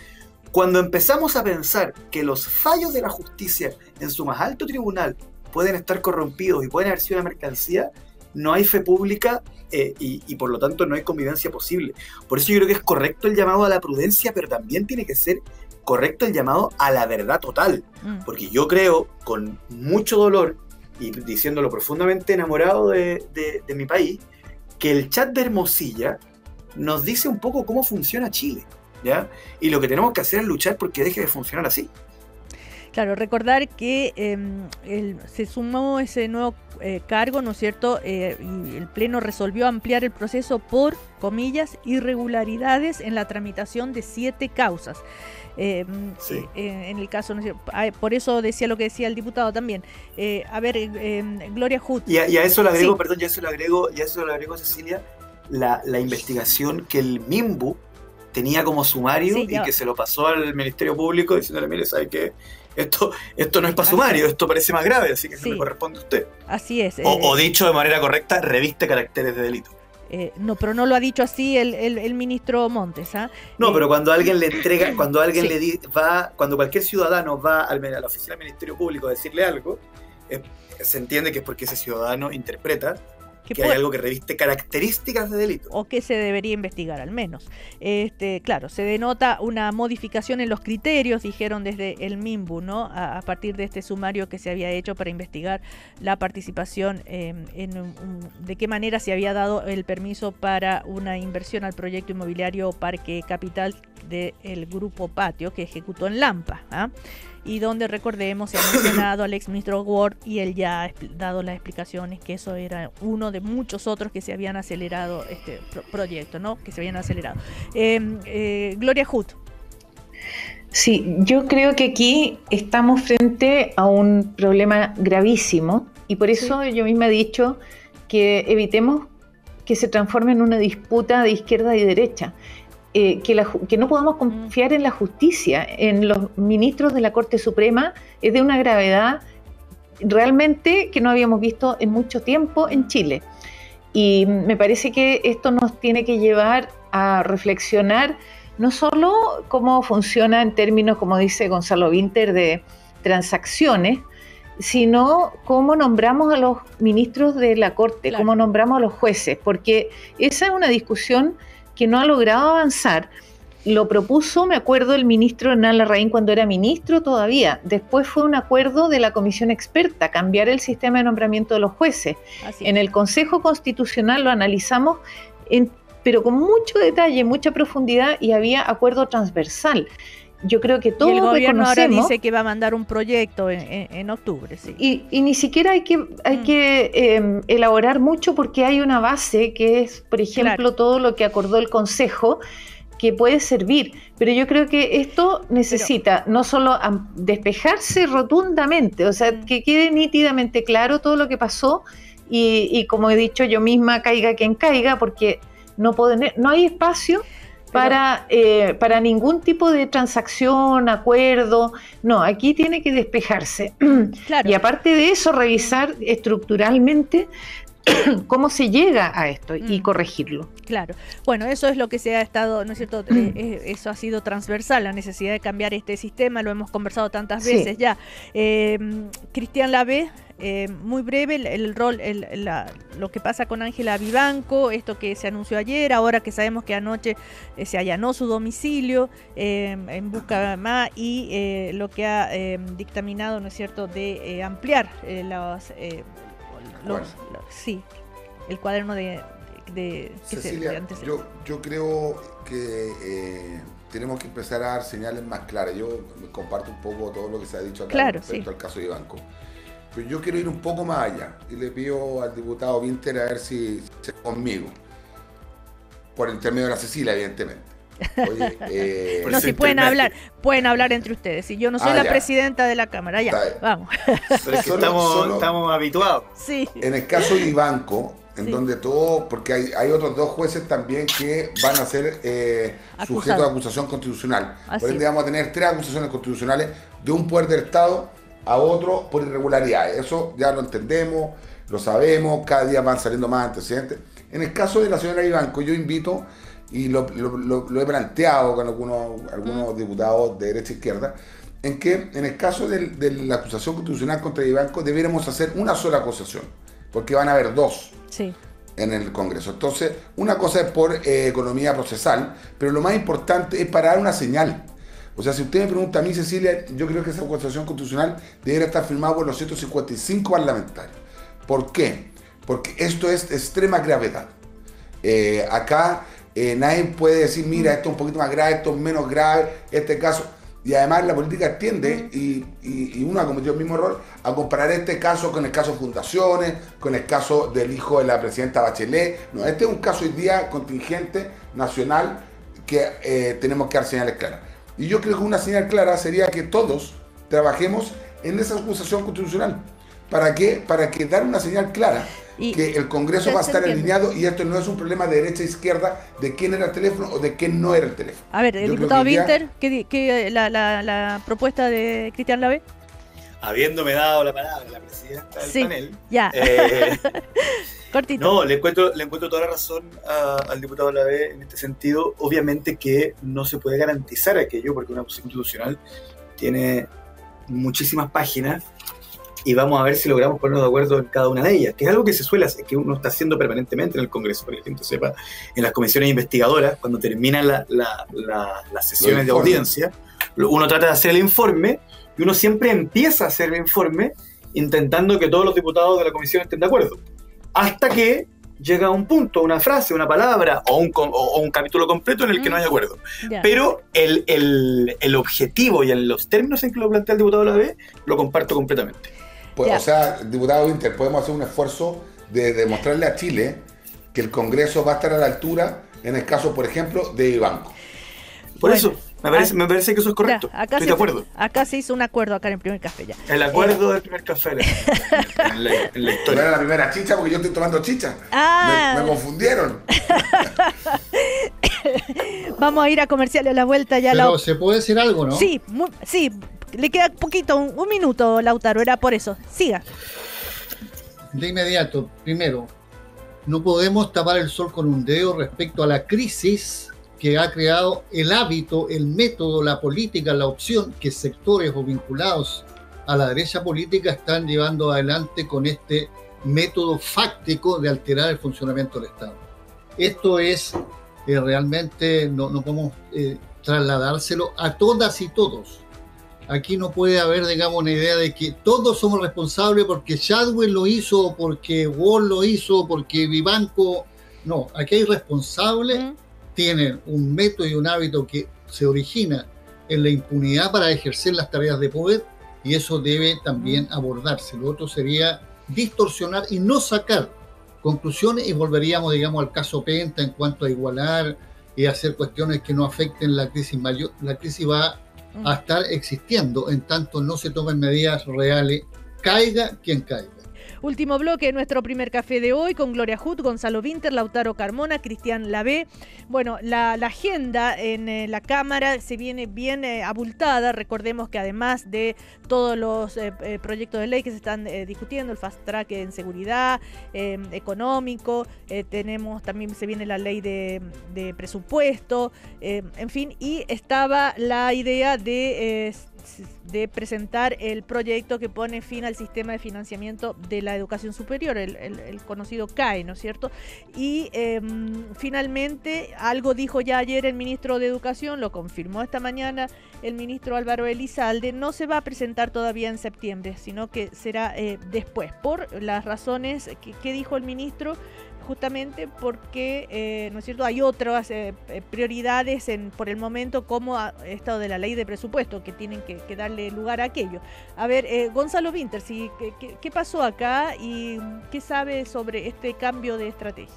Cuando empezamos a pensar que los fallos de la justicia en su más alto tribunal pueden estar corrompidos y pueden haber sido una mercancía, no hay fe pública eh, y, y por lo tanto no hay convivencia posible. Por eso yo creo que es correcto el llamado a la prudencia, pero también tiene que ser correcto el llamado a la verdad total. Mm. Porque yo creo, con mucho dolor, y diciéndolo profundamente enamorado de, de mi país, que el chat de Hermosilla nos dice un poco cómo funciona Chile. ¿Ya? Y lo que tenemos que hacer es luchar porque deje de funcionar así. Claro, recordar que em, se sumó ese nuevo eh, cargo, ¿no es cierto? Eh, y el Pleno resolvió ampliar el proceso por, comillas, irregularidades en la tramitación de siete causas. Em, eh, en el caso, ¿no por eso decía lo que decía el diputado también. a ver, em, Gloria Hut. Y a, eso le agrego, perdón, ya eso le agrego, ya eso le agrego, Cecilia, la, la investigación que el MIMBU tenía como sumario y que se lo pasó al Ministerio Público diciéndole, mire, ¿sabe qué? Esto, esto no es para sumario, esto parece más grave, así que no le corresponde a usted. Así es. O, eh, dicho de manera correcta, reviste caracteres de delito. Eh, no, pero no lo ha dicho así el, el, ministro Montes. ¿ah? No, pero cuando alguien le entrega, cuando alguien le va, cuando cualquier ciudadano va al, a la oficina del Ministerio Público a decirle algo, se entiende que es porque ese ciudadano interpreta que, hay algo que reviste características de delito. O que se debería investigar al menos. Este, claro, se denota una modificación en los criterios, dijeron desde el MIMBU, ¿no? A, partir de este sumario que se había hecho para investigar la participación em, en de qué manera se había dado el permiso para una inversión al proyecto inmobiliario Parque Capital del Grupo Patio que ejecutó en Lampa. ¿ah? y donde recordemos se ha mencionado al exministro Ward y él ya ha dado las explicaciones que eso era uno de muchos otros que se habían acelerado este proyecto, ¿no? Que se habían acelerado. Em, eh, Gloria Hut. Sí, yo creo que aquí estamos frente a un problema gravísimo y por eso yo misma he dicho que evitemos que se transforme en una disputa de izquierda y derecha. Eh, que, no podamos confiar en la justicia, en los ministros de la Corte Suprema, es de una gravedad realmente que no habíamos visto en mucho tiempo en Chile. Y me parece que esto nos tiene que llevar a reflexionar no solo cómo funciona en términos, como dice Gonzalo Winter, de transacciones, sino cómo nombramos a los ministros de la Corte, cómo nombramos a los jueces, porque esa es una discusión que no ha logrado avanzar. Lo propuso, me acuerdo, el ministro Hernán Larraín cuando era ministro todavía. Después fue un acuerdo de la comisión experta, cambiar el sistema de nombramiento de los jueces. En el Consejo Constitucional lo analizamos, pero con mucho detalle, mucha profundidad y había acuerdo transversal yo creo que todos y el gobierno ahora dice que va a mandar un proyecto en, octubre, sí. Y, ni siquiera hay que, hay mm. que em, elaborar mucho porque hay una base que es, por ejemplo, todo lo que acordó el Consejo que puede servir. Pero yo creo que esto necesita no solo despejarse rotundamente, o sea, mm. que quede nítidamente claro todo lo que pasó y, y como he dicho yo misma, caiga quien caiga, porque no, puede, no hay espacio para, eh, para ningún tipo de transacción, acuerdo. No, aquí tiene que despejarse. Y aparte de eso, revisar estructuralmente cómo se llega a esto y mm. corregirlo. Claro. Bueno, eso es lo que se ha estado, ¿no es cierto? Eh, eh, eso ha sido transversal, la necesidad de cambiar este sistema, lo hemos conversado tantas veces ya. Cristian Lave eh, muy breve el, rol, el, lo que pasa con Ángela Vivanco, esto que se anunció ayer, ahora que sabemos que anoche eh, se allanó su domicilio eh, en busca más y lo que ha dictaminado, ¿no es cierto?, de ampliar los, sí, el cuaderno de, de Cecilia, yo, yo creo que tenemos que empezar a dar señales más claras. Yo comparto un poco todo lo que se ha dicho acá respecto al caso de Vivanco. Pero yo quiero ir un poco más allá y le pido al diputado Winter a ver si se conmigo. Por intermedio de la Cecilia, evidentemente. Oye, eh, no, si pueden hablar, pueden hablar entre ustedes. Si yo no soy ah, la presidenta de la Cámara, ya, vamos. Pero es que estamos, estamos, habituados. Sí. En el caso de Ibanco, en donde todo, porque hay, hay, otros dos jueces también que van a ser eh, sujetos de acusación constitucional. Por ende, vamos a tener tres acusaciones constitucionales de un poder del Estado a otro por irregularidades. Eso ya lo entendemos, lo sabemos, cada día van saliendo más antecedentes. En el caso de la señora Ibanco, yo invito, y lo, he planteado con algunos, algunos diputados de derecha e izquierda, en que en el caso de, la acusación constitucional contra Ibanco debiéramos hacer una sola acusación, porque van a haber dos. en el Congreso. Entonces, una cosa es por eh, economía procesal, pero lo más importante es para dar una señal. O sea, si usted me pregunta a mí, Cecilia, yo creo que esa acusación constitucional debería estar firmada por los 155 parlamentarios. ¿Por qué? Porque esto es de extrema gravedad. Eh, acá eh, nadie puede decir, mira, esto es un poquito más grave, esto es menos grave, este caso. Y además la política tiende, y, y, uno ha cometido el mismo error, a comparar este caso con el caso de Fundaciones, con el caso del hijo de la presidenta Bachelet. No, este es un caso hoy día contingente, nacional, que eh, tenemos que dar señales claras. Y yo creo que una señal clara sería que todos trabajemos en esa acusación constitucional. ¿Para qué? Para que dar una señal clara que el Congreso va a estar alineado y esto no es un problema de derecha e izquierda de quién era el teléfono o de quién no era el teléfono. A ver, el diputado Winter, ¿qué, la, la, propuesta de Cristian Lave? Habiéndome dado la palabra la presidenta del panel. Ya. Eh, Cortito. No, le encuentro, le encuentro toda la razón al diputado Lave en este sentido. Obviamente que no se puede garantizar aquello porque una posición constitucional tiene muchísimas páginas y vamos a ver si logramos ponernos de acuerdo en cada una de ellas, que es algo que se suele hacer, que uno está haciendo permanentemente en el Congreso, para que la gente sepa, en las comisiones investigadoras, cuando terminan las sesiones de audiencia, uno trata de hacer el informe y uno siempre empieza a hacer el informe intentando que todos los diputados de la comisión estén de acuerdo, hasta que llega un punto, una frase, una palabra o un, o un capítulo completo en el que no hay acuerdo. Pero el, el, el, objetivo y en los términos en que lo plantea el diputado de la B, lo comparto completamente. Pues, o sea, diputado Winter, podemos hacer un esfuerzo de demostrarle a Chile que el Congreso va a estar a la altura en el caso, por ejemplo, de Banco. Por eso, me parece, me parece, que eso es correcto. acá Estoy de acuerdo. Acá se hizo un acuerdo acá en el primer café ya. El acuerdo del primer café en, la, historia. No era la primera chicha porque yo estoy tomando chicha. Ah. Me, confundieron. Vamos a ir a comerciales a la vuelta ya. Pero se puede decir algo, ¿no? Sí, sí. Le queda poquito, un, minuto, Lautaro, era por eso. Siga. De inmediato, primero, no podemos tapar el sol con un dedo respecto a la crisis que ha creado el hábito, el método, la política, la opción que sectores o vinculados a la derecha política están llevando adelante con este método fáctico de alterar el funcionamiento del Estado. Esto es eh, realmente, no, no podemos eh, trasladárselo a todas y todos. Aquí no puede haber, digamos, una idea de que todos somos responsables porque Chadwell lo hizo, porque Wall lo hizo, porque Vivanco. No, aquí hay responsables, tienen un método y un hábito que se origina en la impunidad para ejercer las tareas de poder y eso debe también abordarse. Lo otro sería distorsionar y no sacar conclusiones y volveríamos, digamos, al caso Penta en cuanto a igualar y hacer cuestiones que no afecten la crisis mayor. La crisis va a estar existiendo en tanto no se tomen medidas reales, caiga quien caiga. Último bloque, nuestro primer café de hoy con Gloria Hut, Gonzalo Winter, Lautaro Carmona, Cristian Labé. Bueno, la, agenda en eh, la Cámara se viene bien eh, abultada. Recordemos que además de todos los eh, proyectos de ley que se están discutiendo, el fast track en seguridad, económico, tenemos también se viene la ley de, de presupuesto, en fin, y estaba la idea de de presentar el proyecto que pone fin al sistema de financiamiento de la educación superior, el, conocido CAE, ¿no es cierto? Y em, finalmente, algo dijo ya ayer el ministro de Educación, lo confirmó esta mañana el ministro Álvaro Elizalde, no se va a presentar todavía en septiembre, sino que será eh, después, por las razones que dijo el ministro justamente porque, eh, ¿no es cierto?, hay otras eh, eh, prioridades en, por el momento como estado de la ley de presupuesto que tienen que, darle lugar a aquello. A ver, Gonzalo Winter, ¿sí, qué, pasó acá y qué sabe sobre este cambio de estrategia?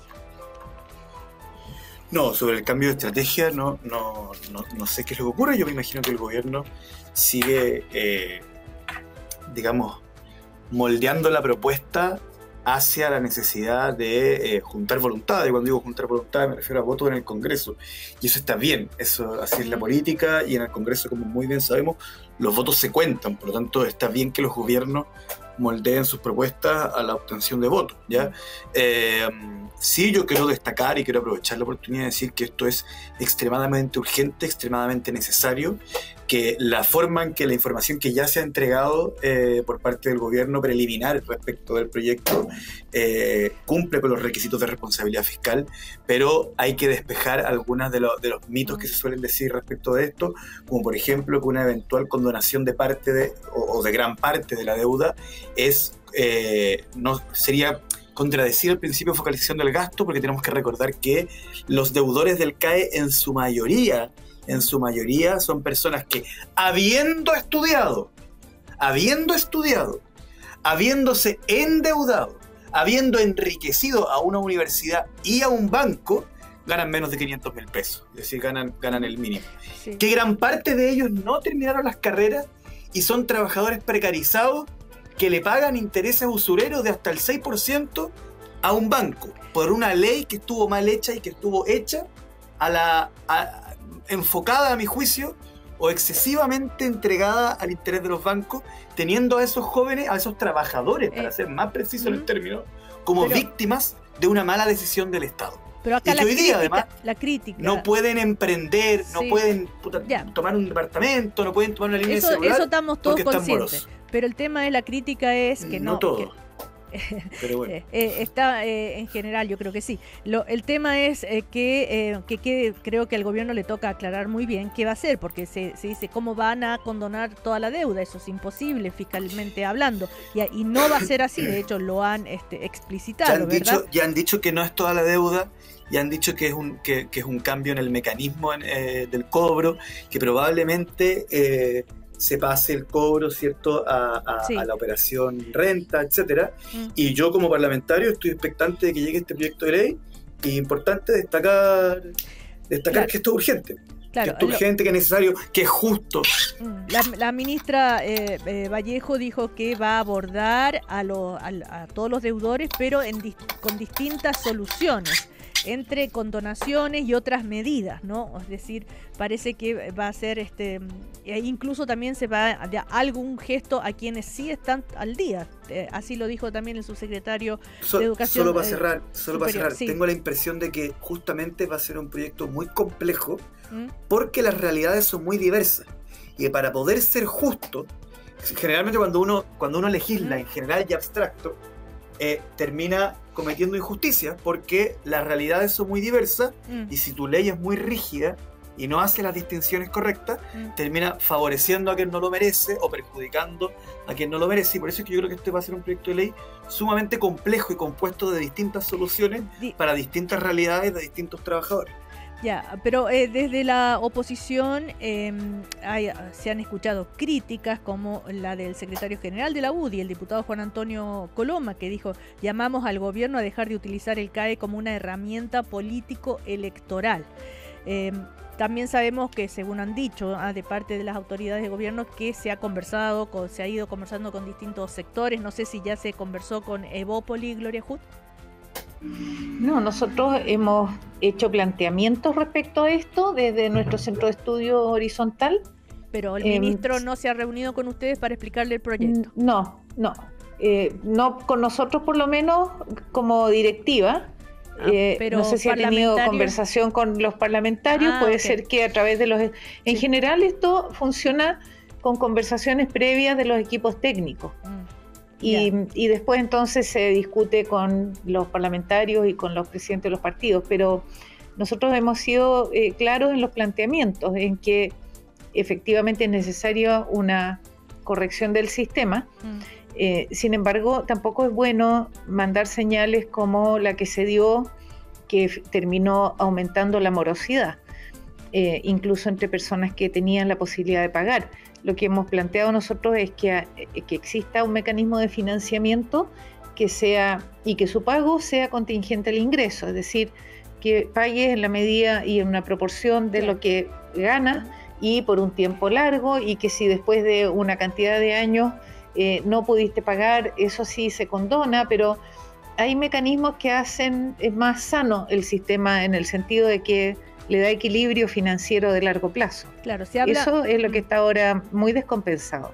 No, sobre el cambio de estrategia no, no, no, sé qué es lo que ocurre. Yo me imagino que el gobierno sigue, digamos, moldeando la propuesta hacia la necesidad de eh, juntar voluntad. Y cuando digo juntar voluntad me refiero a votos en el Congreso. Y eso está bien, eso así es la política y en el Congreso, como muy bien sabemos, los votos se cuentan. Por lo tanto, está bien que los gobiernos moldeen sus propuestas a la obtención de votos. ¿ya? Eh, sí, yo quiero destacar y quiero aprovechar la oportunidad de decir que esto es extremadamente urgente, extremadamente necesario que la forma en que la información que ya se ha entregado eh, por parte del gobierno preliminar respecto del proyecto eh, cumple con los requisitos de responsabilidad fiscal, pero hay que despejar algunos de, de, los mitos que se suelen decir respecto de esto, como por ejemplo que una eventual condonación de parte de, o, o de gran parte de la deuda es eh, no sería contradecir el principio de focalización del gasto, porque tenemos que recordar que los deudores del CAE en su mayoría, en su mayoría son personas que habiendo estudiado, habiendo estudiado, habiéndose endeudado, habiendo enriquecido a una universidad y a un banco, ganan menos de 500 mil pesos, es decir, ganan, ganan el mínimo. Sí. Que gran parte de ellos no terminaron las carreras y son trabajadores precarizados que le pagan intereses usureros de hasta el 6% a un banco por una ley que estuvo mal hecha y que estuvo hecha a la a, enfocada a mi juicio o excesivamente entregada al interés de los bancos, teniendo a esos jóvenes, a esos trabajadores, para ser más preciso en el término, como pero, víctimas de una mala decisión del Estado. Pero acá y que hoy crítica, día, además, la crítica. no pueden emprender, no Sí. pueden puta, tomar un departamento, no pueden tomar una línea eso, de celular. eso estamos todos conscientes. Pero el tema de la crítica es que no. no todo. que- Pero bueno. Eh, está eh, en general, yo creo que sí. Lo, el tema es eh, que, que, que creo que al gobierno le toca aclarar muy bien qué va a hacer, porque se, se dice cómo van a condonar toda la deuda. Eso es imposible fiscalmente hablando. Y, y no va a ser así, de hecho lo han este, ya explicitado, han, ¿verdad? dicho, ya han dicho que no es toda la deuda, ya han dicho que es un, que, que es un cambio en el mecanismo en, del cobro, que probablemente eh, se pase el cobro, ¿cierto?, a, a- Sí. a la operación renta, etcétera. Mm. Y yo como parlamentario estoy expectante de que llegue este proyecto de ley y importante destacar, destacar Claro. que esto es urgente, Claro, que es lo- urgente, que es necesario, que es justo. Mm, La, la ministra eh, eh, Vallejo dijo que va a abordar a, lo- al- a todos los deudores, pero en con distintas soluciones, entre condonaciones y otras medidas, ¿no? Es decir, parece que va a ser, este, incluso también se va a dar algún gesto a quienes sí están al día. Eh, así lo dijo también el subsecretario So- de educación, solo para eh, cerrar, solo para superior, cerrar, sí. tengo la impresión de que justamente va a ser un proyecto muy complejo ¿Mm? porque las realidades son muy diversas. Y para poder ser justo, generalmente cuando uno, cuando uno legisla Mm. en general y abstracto, eh, termina cometiendo injusticia porque las realidades son muy diversas Mm, y si tu ley es muy rígida y no hace las distinciones correctas, mm. termina favoreciendo a quien no lo merece o perjudicando a quien no lo merece. Y por eso es que yo creo que este va a ser un proyecto de ley sumamente complejo y compuesto de distintas soluciones Di- para distintas realidades de distintos trabajadores. Ya, pero eh, desde la oposición eh, hay- se han escuchado críticas como la del secretario general de la UDI, el diputado Juan Antonio Coloma, que dijo, llamamos al gobierno a dejar de utilizar el CAE como una herramienta político-electoral. Eh, también sabemos que, según han dicho ah, de parte de las autoridades de gobierno, que se ha conversado, con- se ha ido conversando con distintos sectores. No sé si ya se conversó con Evópoli, Gloria Hood. No, nosotros hemos hecho planteamientos respecto a esto desde nuestro centro de estudio horizontal. Pero el Em, ministro no se ha reunido con ustedes para explicarle el proyecto. No, no. Eh, no con nosotros por lo menos como directiva. Ah, Eh, pero no sé si ha tenido conversación con los parlamentarios, Ah, puede ser que a través de los... En Sí. general esto funciona con conversaciones previas de los equipos técnicos. Mm, Y, y después entonces se discute con los parlamentarios y con los presidentes de los partidos, pero nosotros hemos sido eh, claros en los planteamientos, en que efectivamente es necesaria una corrección del sistema. Mm, Eh, sin embargo, tampoco es bueno mandar señales como la que se dio, que terminó aumentando la morosidad, eh, incluso entre personas que tenían la posibilidad de pagar. Lo que hemos planteado nosotros es que, eh, que exista un mecanismo de financiamiento que sea y que su pago sea contingente al ingreso, es decir, que pagues en la medida y en una proporción de lo que ganas y por un tiempo largo y que si después de una cantidad de años eh, no pudiste pagar, eso sí se condona, pero hay mecanismos que hacen es más sano el sistema en el sentido de que le da equilibrio financiero de largo plazo. Claro, se habla. Eso es lo que está ahora muy descompensado.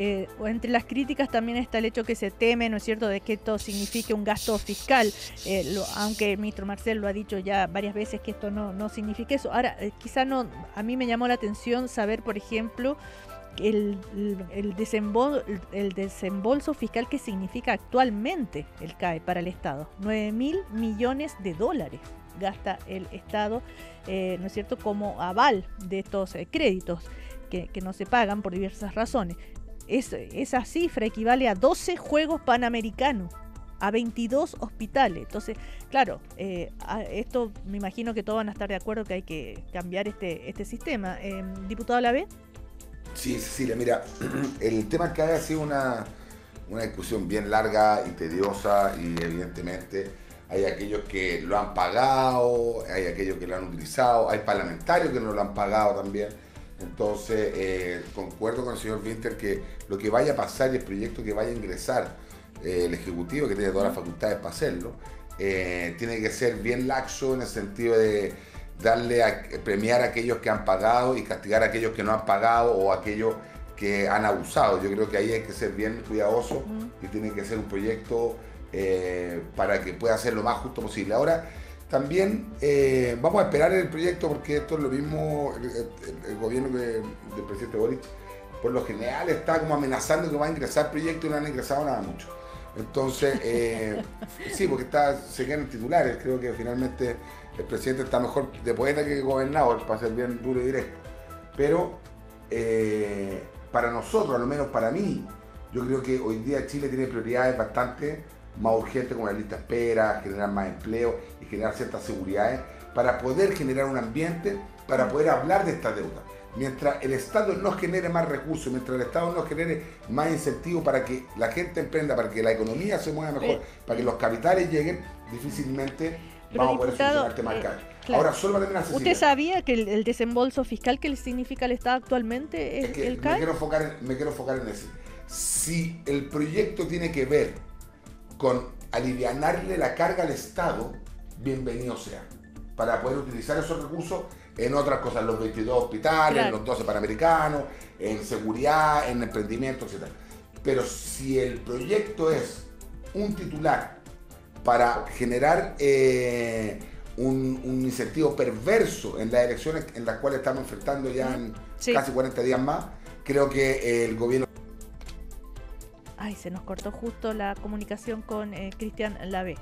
Eh, entre las críticas también está el hecho que se teme, ¿no es cierto?, de que esto signifique un gasto fiscal, eh, aunque el ministro Marcel lo ha dicho ya varias veces que esto no, no significa eso. Ahora, eh, quizá no, a mí me llamó la atención saber, por ejemplo, el, el, el, desembolso fiscal que significa actualmente el CAE para el Estado. 9 mil millones de dólares gasta el Estado, ¿no es cierto?, como aval de estos créditos que, que, no se pagan por diversas razones esa cifra equivale a 12 Juegos Panamericanos, a 22 hospitales. Entonces, claro, eh, esto me imagino que todos van a estar de acuerdo que hay que cambiar este, este sistema. Eh, ¿Diputado Lave? Sí, Cecilia, mira, el tema que ha sido una, una discusión bien larga y tediosa y evidentemente hay aquellos que lo han pagado, hay aquellos que lo han utilizado, hay parlamentarios que no lo han pagado también. Entonces, eh, concuerdo con el señor Winter que lo que vaya a pasar y el proyecto que vaya a ingresar eh, el Ejecutivo, que tiene todas las facultades para hacerlo, eh, tiene que ser bien laxo en el sentido de darle a premiar a aquellos que han pagado y castigar a aquellos que no han pagado o aquellos que han abusado. Yo creo que ahí hay que ser bien cuidadoso y tiene que ser un proyecto para que pueda ser lo más justo posible. Ahora, también eh, vamos a esperar el proyecto porque esto es lo mismo, el, gobierno del presidente Boric, por lo general está como amenazando que va a ingresar el proyecto y no han ingresado nada mucho. Entonces, eh, sí, porque está, se quedan titulares, creo que finalmente el presidente está mejor de poeta que gobernador, para ser bien duro y directo. Pero eh, para nosotros, al menos para mí, yo creo que hoy día Chile tiene prioridades bastante más urgentes como la lista de espera, generar más empleo y generar ciertas seguridades para poder generar un ambiente para poder hablar de esta deuda. Mientras el Estado no genere más recursos, mientras el Estado no genere más incentivos para que la gente emprenda, para que la economía se mueva mejor, para que los capitales lleguen, difícilmente vamos a poder solucionar el tema eh, Ahora, solo para terminar, ¿Usted sabía que el, desembolso fiscal que significa el Estado actualmente es, el CAE? Me quiero, enfocar me quiero enfocar en eso. Si el proyecto tiene que ver con alivianarle la carga al Estado, bienvenido sea, para poder utilizar esos recursos en otras cosas, los 22 hospitales, los 12 panamericanos, en seguridad, en emprendimiento, etc. Pero si el proyecto es un titular para generar eh, un, incentivo perverso en las elecciones en las cuales estamos enfrentando ya en casi 40 días más, creo que el gobierno Ay, se nos cortó justo la comunicación con eh, Cristian Lave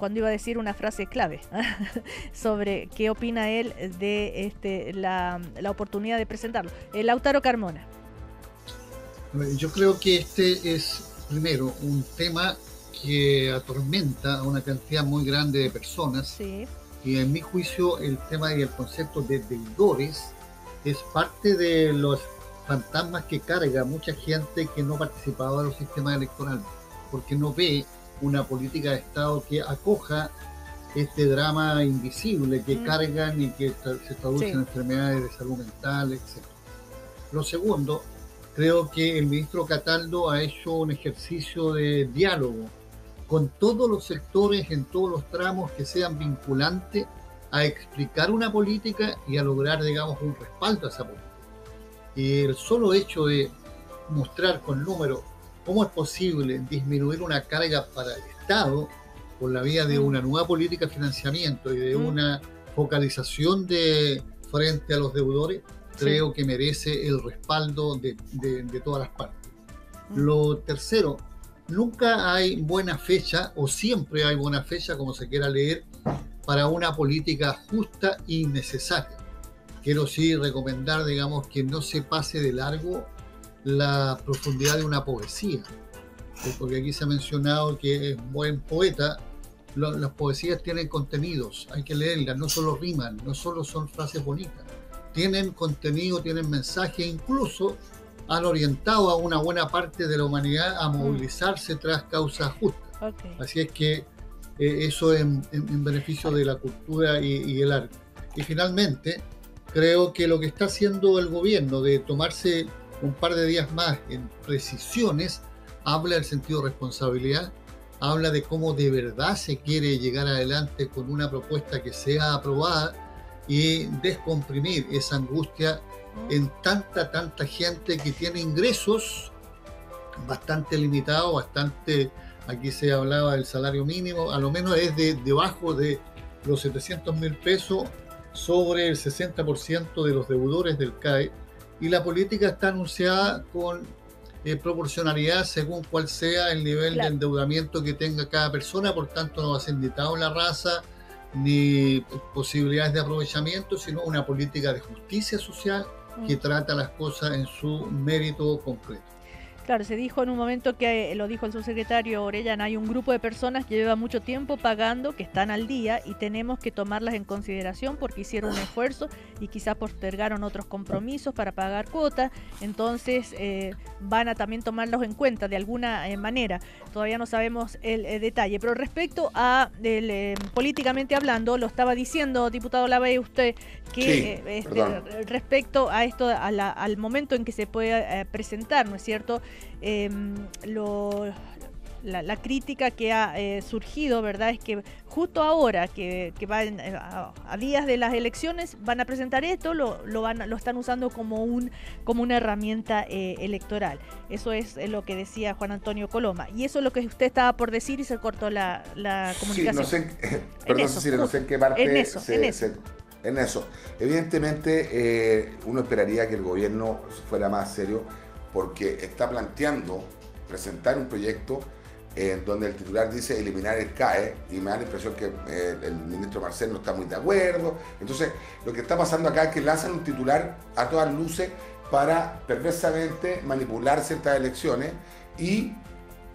cuando iba a decir una frase clave sobre qué opina él de este, la, oportunidad de presentarlo. El Lautaro Carmona. Yo creo que este es, primero, un tema que atormenta a una cantidad muy grande de personas. Sí. Y en mi juicio, el tema y el concepto de deudores es parte de los fantasmas que carga mucha gente que no participaba de los sistemas electorales, porque no ve una política de Estado que acoja este drama invisible que mm. cargan y que se traduce en enfermedades de salud mental, etc. Lo segundo, creo que el ministro Cataldo ha hecho un ejercicio de diálogo con todos los sectores en todos los tramos que sean vinculantes a explicar una política y a lograr, digamos, un respaldo a esa política. Y el solo hecho de mostrar con números cómo es posible disminuir una carga para el Estado por la vía de una nueva política de financiamiento y de una focalización de frente a los deudores, creo que merece el respaldo de, de, todas las partes. Mm. Lo tercero, nunca hay buena fecha o siempre hay buena fecha, como se quiera leer, para una política justa y necesaria quiero sí recomendar, digamos, que no se pase de largo la profundidad de una poesía, porque aquí se ha mencionado que es buen poeta, las poesías tienen contenidos, hay que leerlas, no solo riman, no solo son frases bonitas, tienen contenido, tienen mensaje, incluso han orientado a una buena parte de la humanidad a movilizarse tras causas justas. Así es que eh, eso en, en, beneficio de la cultura y, y el arte. Y finalmente, Creo que lo que está haciendo el gobierno de tomarse un par de días más en precisiones habla del sentido de responsabilidad, habla de cómo de verdad se quiere llegar adelante con una propuesta que sea aprobada y descomprimir esa angustia en tanta, tanta gente que tiene ingresos bastante limitado, bastante, aquí se hablaba del salario mínimo, a lo menos es de debajo de los 700 mil pesos sobre el 60% de los deudores del CAE y la política está anunciada con eh, proporcionalidad según cuál sea el nivel de endeudamiento que tenga cada persona, por tanto no va a ser en la raza ni posibilidades de aprovechamiento, sino una política de justicia social que mm. trata las cosas en su mérito concreto. Claro, se dijo en un momento que, eh, lo dijo el subsecretario Orellana, hay un grupo de personas que lleva mucho tiempo pagando, que están al día y tenemos que tomarlas en consideración porque hicieron un esfuerzo y quizás postergaron otros compromisos para pagar cuotas, entonces eh, van a también tomarlos en cuenta de alguna eh, manera. Todavía no sabemos el detalle, pero respecto a políticamente hablando, lo estaba diciendo, diputado Lave, usted que este, respecto a esto, al momento en que se puede presentar, ¿no es cierto? Em, la, crítica que ha eh, surgido, ¿verdad? Es que justo ahora que, van eh, a, días de las elecciones van a presentar esto, lo, lo, van, lo están usando como, un, como una herramienta eh, electoral. Eso es lo que decía Juan Antonio Coloma. Y eso es lo que usted estaba por decir y se cortó la, comunicación. Sí, no sé, perdón, Cecilia, no sé en qué parte en eso, en eso. en eso. Evidentemente, uno esperaría que el gobierno fuera más serio porque está planteando presentar un proyecto en donde el titular dice eliminar el CAE y me da la impresión que eh, el ministro Marcel no está muy de acuerdo. Entonces, lo que está pasando acá es que lanzan un titular a todas luces para perversamente manipular ciertas elecciones y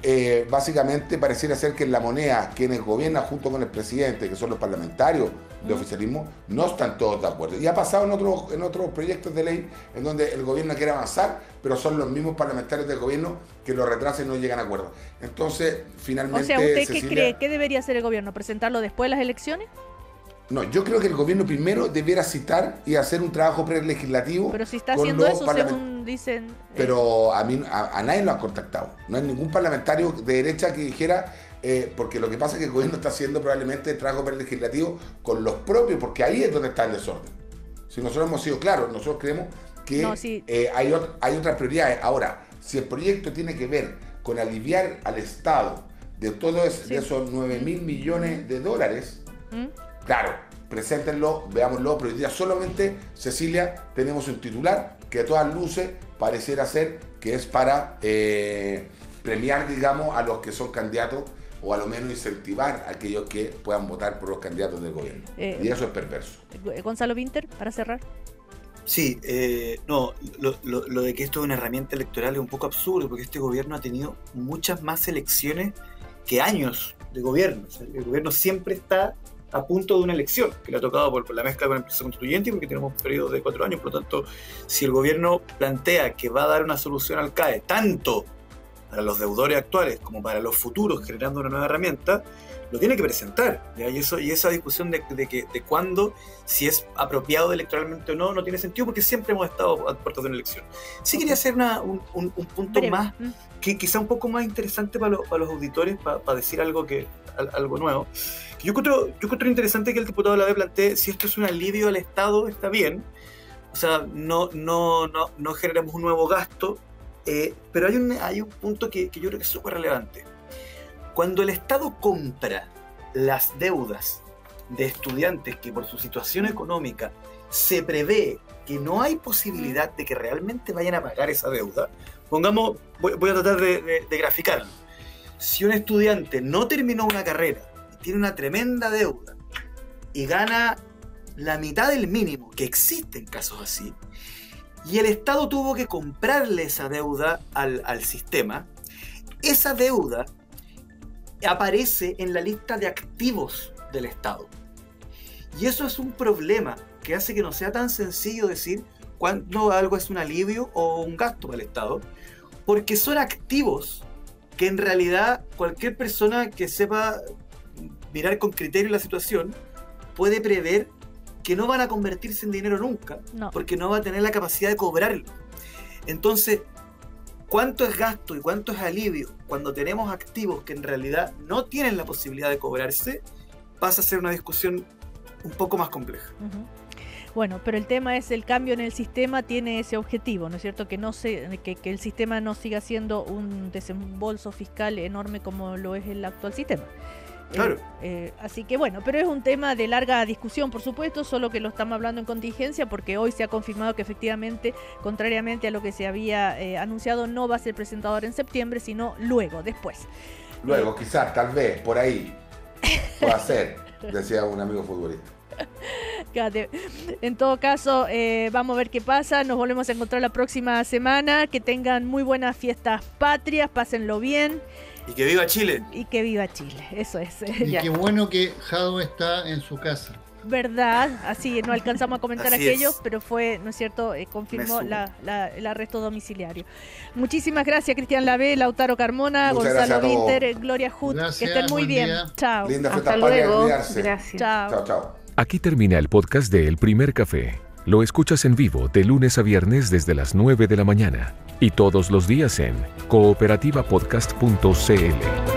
eh, básicamente pareciera ser que en la moneda quienes gobiernan junto con el presidente, que son los parlamentarios de oficialismo, no están todos de acuerdo. Y ha pasado en otros, en otros proyectos de ley en donde el gobierno quiere avanzar, pero son los mismos parlamentarios del gobierno que lo retrasan y no llegan a acuerdo. Entonces, finalmente... O sea, ¿usted qué cree? ¿Qué debería hacer el gobierno? ¿Presentarlo después de las elecciones? No, yo creo que el gobierno primero debiera citar y hacer un trabajo prelegislativo. Pero si está haciendo eso, según dicen. Eh. Pero a mí a, nadie lo ha contactado. No hay ningún parlamentario de derecha que dijera. Eh, porque lo que pasa es que el gobierno está haciendo probablemente el trabajo prelegislativo con los propios, porque ahí es donde está el desorden. Si nosotros hemos sido claros, nosotros creemos que eh, hay, hay otras prioridades. Ahora, si el proyecto tiene que ver con aliviar al Estado de todos esos 9 mil millones de dólares, ¿Mm? Claro, preséntenlo, veámoslo, pero hoy día solamente, Cecilia, tenemos un titular que de todas luces pareciera ser que es para eh, premiar, digamos, a los que son candidatos o a lo menos incentivar a aquellos que puedan votar por los candidatos del gobierno. Eh, y eso es perverso. Eh, Gonzalo Winter, para cerrar. Sí, no, lo, lo, de que esto es una herramienta electoral es un poco absurdo porque este gobierno ha tenido muchas más elecciones que años de gobierno. el gobierno siempre está a punto de una elección, que le ha tocado por, la mezcla con el proceso constituyente, porque tenemos un periodo de cuatro años. Por lo tanto, si el gobierno plantea que va a dar una solución al CAE, tanto para los deudores actuales como para los futuros, generando una nueva herramienta, lo tiene que presentar. Y, eso, y esa discusión de, de, que, de cuándo, si es apropiado electoralmente o no, no tiene sentido porque siempre hemos estado a puertas de una elección. Sí quería hacer una, un, un, punto más, mm. que quizá un poco más interesante para, para los auditores, para, para decir algo, que, algo nuevo. Yo encuentro, yo encuentro interesante que el diputado la vez plantee si esto es un alivio al Estado, está bien. O sea, no, no, no, no generamos un nuevo gasto, eh, pero hay un, hay un punto que, que yo creo que es súper relevante. Cuando el Estado compra las deudas de estudiantes que por su situación económica se prevé que no hay posibilidad de que realmente vayan a pagar esa deuda, pongamos, voy, a tratar de, graficarlo. Si un estudiante no terminó una carrera tiene una tremenda deuda y gana la mitad del mínimo, que existen casos así, y el Estado tuvo que comprarle esa deuda al, sistema, esa deuda aparece en la lista de activos del Estado. Y eso es un problema que hace que no sea tan sencillo decir cuándo algo es un alivio o un gasto para el Estado, porque son activos que en realidad cualquier persona que sepa mirar con criterio la situación, puede prever que no van a convertirse en dinero nunca, porque no va a tener la capacidad de cobrarlo. Entonces, ¿cuánto es gasto y cuánto es alivio cuando tenemos activos que en realidad no tienen la posibilidad de cobrarse? Pasa a ser una discusión un poco más compleja. Bueno, pero el tema es el cambio en el sistema tiene ese objetivo, ¿no es cierto? Que no se, que, el sistema no siga siendo un desembolso fiscal enorme como lo es el actual sistema. Claro. Eh, eh, así que bueno, pero es un tema de larga discusión, por supuesto, solo que lo estamos hablando en contingencia porque hoy se ha confirmado que efectivamente, contrariamente a lo que se había eh, anunciado, no va a ser presentador en septiembre, sino luego, después. Luego, quizás, tal vez, por ahí, pueda ser, decía un amigo futbolista. En todo caso, eh, vamos a ver qué pasa. Nos volvemos a encontrar la próxima semana. Que tengan muy buenas fiestas patrias, pásenlo bien Y que viva Chile. y que viva Chile. Eso es. Y Ya. qué bueno que Jado está en su casa. verdad, así no alcanzamos a comentar aquello, es. pero fue, ¿no es cierto?, Eh, confirmó la- la- el arresto domiciliario. Muchísimas gracias, Cristian Lavé, Lautaro Carmona, Muchas Gonzalo. Winter, eh, Gloria Hut, Gracias, que estén muy bien. día. Chao. Linda Hasta luego. Gracias. Chao. Chao, chao. Aquí termina el podcast de El Primer Café. Lo escuchas en vivo de lunes a viernes desde las 9 de la mañana y todos los días en cooperativapodcast.cl.